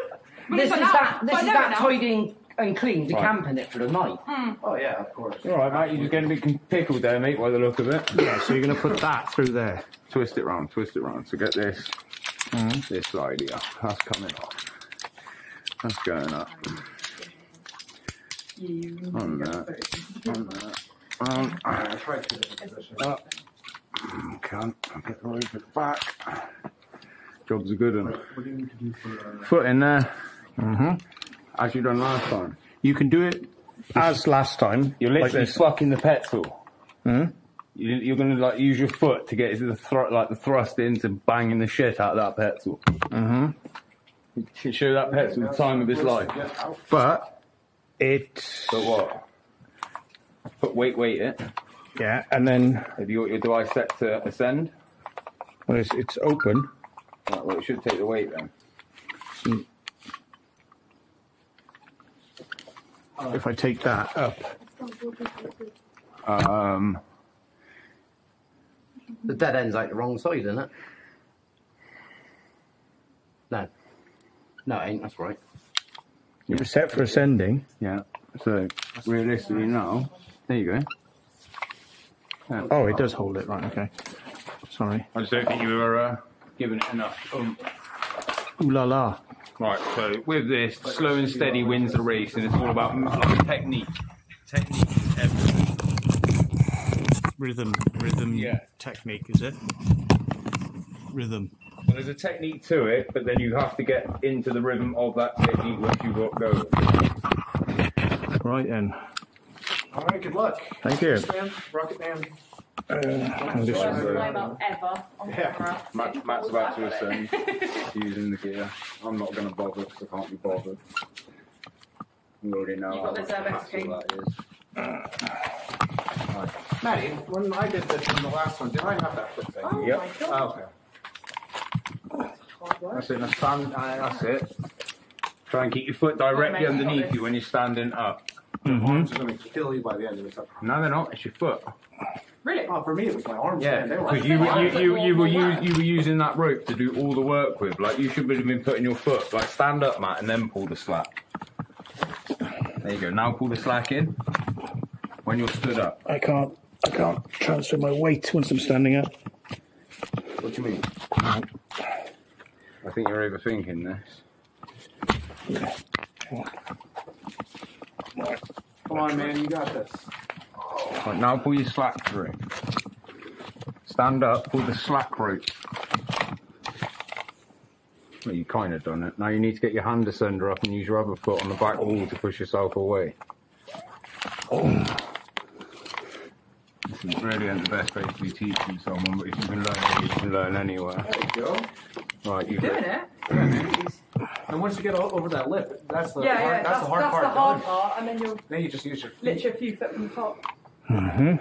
Well, This it's is like that. This is that now. tidying and clean to Right. camp in it for the night. Oh yeah, of course. Alright, mate, you're just getting a bit pickled there, mate, by the look of it. Yeah, so you're going to put that through there. Twist it round, twist it round. So get this, this side here. That's coming off. That's going up. On that. On that. Um, I tried to the position. up. Can't get the rope at the back. Job's a good one. What do you need to do for? Uh, Foot in there, hmm as you done last time. You can do it as last time. You're like literally this. fucking the petrol. Hmm? You, you're gonna like use your foot to get the thr- like the thrust into banging the shit out of that petrol. Mm-hmm. You show that petrol the time of his life. But it, But what? Put weight, weight it. yeah, and then Have you got your device set to ascend? Well, it's, it's open, Right, well, it should take the weight then. If I take that up, Um, The dead end's out the wrong side, isn't it? No. No, it ain't. That's right. It was set for ascending. Yeah. So realistically now, there you go. Yeah. Oh, it does hold it. Right, okay. Sorry. I just don't think you were uh, giving it enough. Um, Ooh la la. Right. So with this, slow and steady wins the race, and it's all about like, technique. Technique is everything. Rhythm, rhythm Yeah. technique, is it? Rhythm. Well, there's a technique to it, but then you have to get into the rhythm of that technique once you've got going. Right then. All right, good luck. Thank you. Man, Rocket Man. Uh, I'll just- Worst time ever on Yeah. camera. Matt, Matt's about to ascend using the gear. I'm not going to bother because I can't be bothered. You already know You've got how the Zerbex hassle king. that is. Maddie, when I did this in the last one, did I have that flip thing? Oh Yep. my Oh, okay. Hard work. That's it. Now stand. uh, That's it. Try and keep your foot directly mate, underneath you when you're standing up. Mm-hmm. Arms are going to kill you by the end of it. No, they're not. It's your foot. Really? Oh, for me, it was my arms. Yeah, man. They were because you, you, you, you, were put use, you were using that rope to do all the work with. Like you should have been putting your foot like stand up, Matt, and then pull the slack. There you go. Now pull the slack in when you're stood up. I can't. I can't transfer my weight once I'm standing up. What do you mean? I think you're overthinking this. Come on, man, you got this. Right, now pull your slack through. Stand up, pull the slack rope. Well, you kind of done it. Now you need to get your hand ascender up and use your other foot on the back wall to push yourself away. Oh. This is really ain't the best way to be teaching someone, but if you can learn it, you can learn anywhere. There you go. Right, you Doing it? And once you get all over that lip, that's the Yeah, hard, yeah. that's, the hard part. That's the hard part, and then you'll? Then you just use your feet. literally a few foot from the top. Mm-hmm.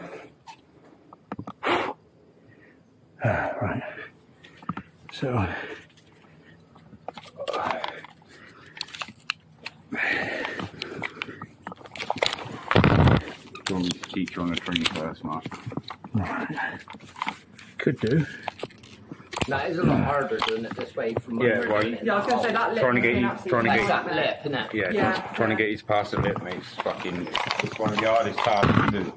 Ah, right. So. Do you want me to teach you on a tree first, Mark? Could do. That is a lot harder doing it this way from when Yeah, we're right. doing it. Yeah, I was going to say that lip Trying to has get you- trying to get Like you- that lip, innit? Yeah, Yeah. Trying, trying to get you past the lip, mate. It's fucking. It's one of the hardest tasks to do.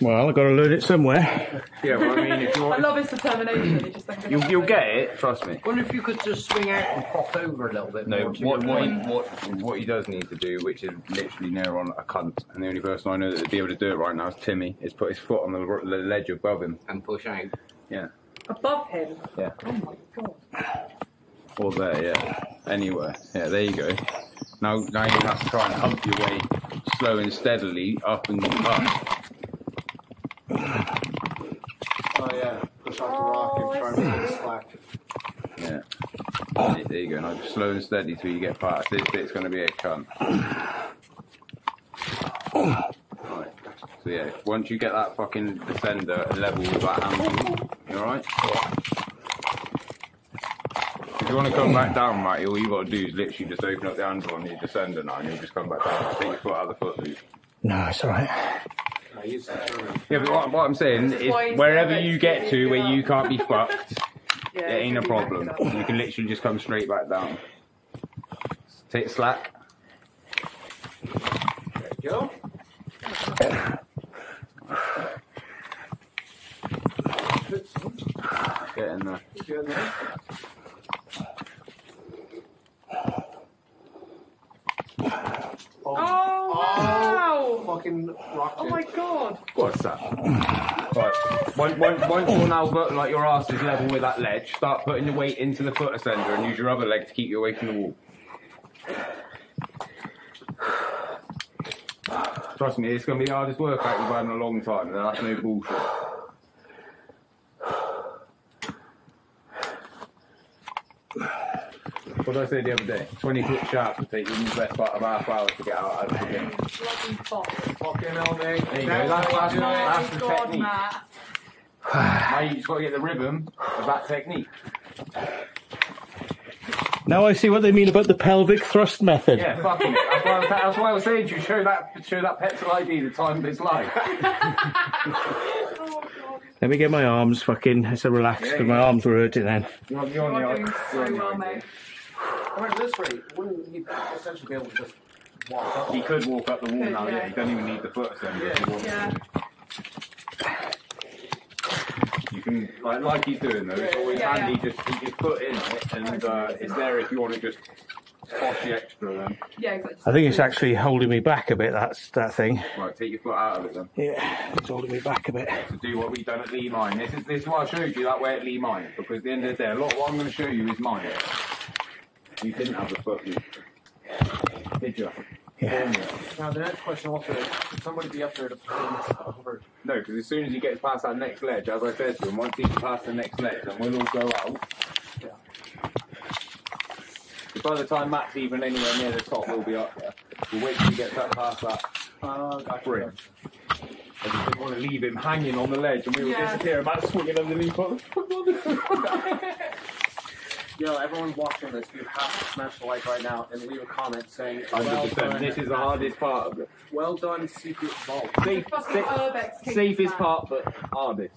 Well, I've got to learn it somewhere. Yeah, well, I mean, if you I want, love his determination. He just thinks you'll, you'll get it. Trust me. wonder if you could just swing out and pop over a little bit No, more. to what your what he, point. what what he does need to do, which is literally near on a cunt, and the only person I know that would be able to do it right now is Timmy. Is put his foot on the, r- the ledge above him. and push out. Yeah, above him. Yeah. Oh my god. or there. Yeah, anywhere. Yeah, there you go. Now, now you have to try and hump your way slow and steadily up and up. Oh, uh, yeah. Push off the rock Oh, and try and make it slack. Yeah. There- There you go. Now just slow and steady till you get past this bit's going to be a cunt. Right. So yeah, once you get that fucking descender level with that handle, you alright? If you want to come back down, Matty, all you got to do is literally just open up the handle on your descender now and you'll just come back down. Take your foot out of the foot loop. No, it's all right. I use. Yeah, but what, what I'm saying This is why he's wherever you get to where you can't be fucked, Yeah, it ain't a be problem. back up. You can literally just come straight back down. Take slack. There you go. Get in there. Oh my god! What's that? Right. Once, once, once you're now got, like your ass is level with that ledge, start putting the weight into the foot ascender and use your other leg to keep you away from the wall. Trust me, it's going to be the hardest workout you've had in a long time, and that's no bullshit. What did I say the other day? 20 foot sharp would take you the best part of half hour to get out of the game. Bloody boss. Fucking hell, mate. There you go, that's, that's, that's the god, technique. Matt. Now you just got to get the rhythm of that technique. Now I see what they mean about the pelvic thrust method. Yeah, fucking it. That's why, I was, that's why I was saying to you, show that, show that petrol ID the time of its life. Oh. Let me get my arms fucking. I said relax because my arms were hurting then. You're, on- you're on the You're doing so well, idea. mate. I mean, at this rate, wouldn't he essentially be able to just walk up? He could walk up the wall now, yeah. yeah. He doesn't even need the foot ascender. if he wants Yeah. You can, like, like he's doing though, it's always Yeah, handy just keep your foot in it and uh, it's there if you want to just squash the extra then. Yeah, exactly. I think it's actually holding me back a bit. That's that thing. Right, take your foot out of it then. Yeah, it's holding me back a bit. To do what we've done at Lee Mine. This is, this is why I showed you that way at Lee Mine, because at the end of the day, a lot of what I'm going to show you is mine. You didn't have the foot, you. Did you? Yeah. Now, the next question also is, could somebody be up there to pull this over? No, because as soon as he gets past that next ledge, as I said to him, once he gets past the next ledge, then we'll all go out. So by the time Matt's even anywhere near the top, we'll be up there. We'll wait till he gets up past that Uh, gotcha. bridge. I just didn't want to leave him hanging on the ledge, and we were Yeah. disappearing. Matt's swinging underneath us. Yo, everyone watching this, you have to smash the like right now and leave a comment saying, well 100%. done, This is the hardest part of it. well done, secret vault. Safe, Fucking safe, Urbex King safest fan. part, but hardest.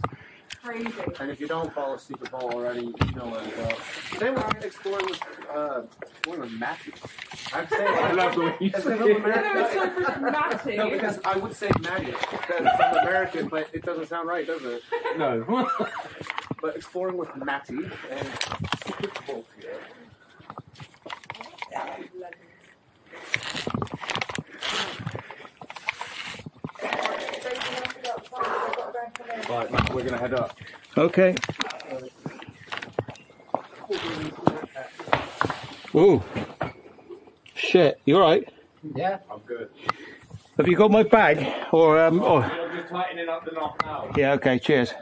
Crazy. And if you don't follow Secret Vault already, you know where to go. Same with exploring with, uh, exploring with Matthew. I'd say I love the way you It's say a little it. No, it's so American. freaking Matty. No, because I would say Matty because I'm American, but it doesn't sound right, does it? No. But exploring with Matty and Secret here. right, Matt, we're going to head up. Okay. Whoa. Shit. You all right? Yeah. I'm good. Have you got my bag? Or um? Or I'm just tightening up the knot now. yeah. Okay. Cheers.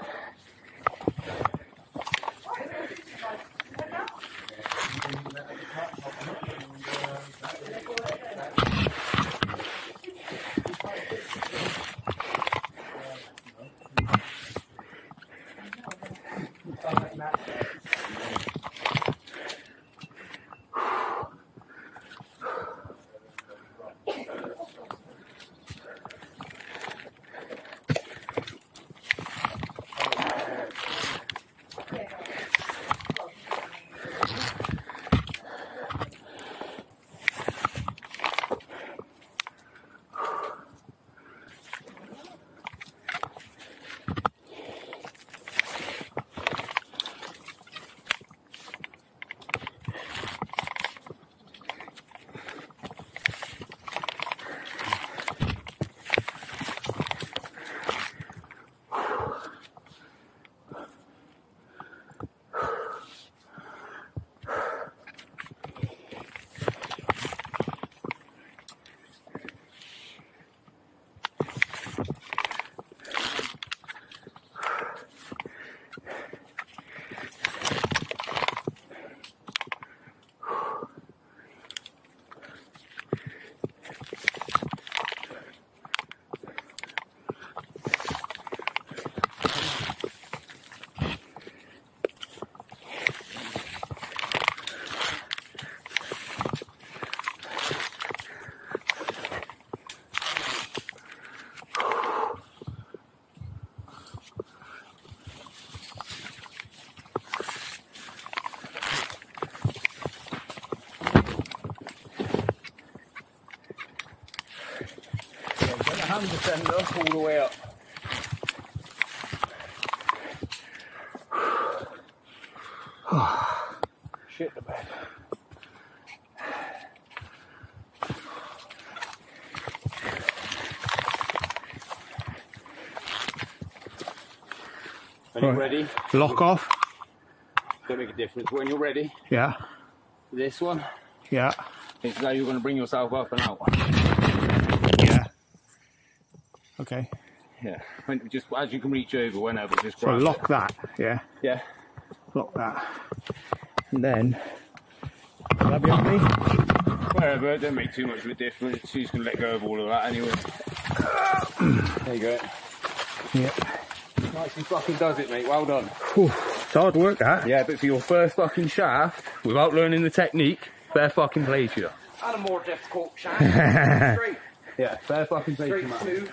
Hand descender all the way up. Shit the bed. When you're ready, Lock off. don't make a difference. When you're ready, Yeah. this one, Yeah. it's how you're going to bring yourself up and out. Yeah. Okay. Yeah. When, just as you can reach over, whenever, just So lock it. that. Yeah. Yeah. Lock that. And then. Will that be on me? Wherever, don't make too much of a difference. You just can let go of all of that anyway. There you go. Yeah. Nicely fucking does it, mate. Well done. Whew. It's hard work that. Yeah, but for your first fucking shaft, without learning the technique, fair fucking play to you. And a more difficult shaft. Straight. Yeah, fair fucking play to you, man. two.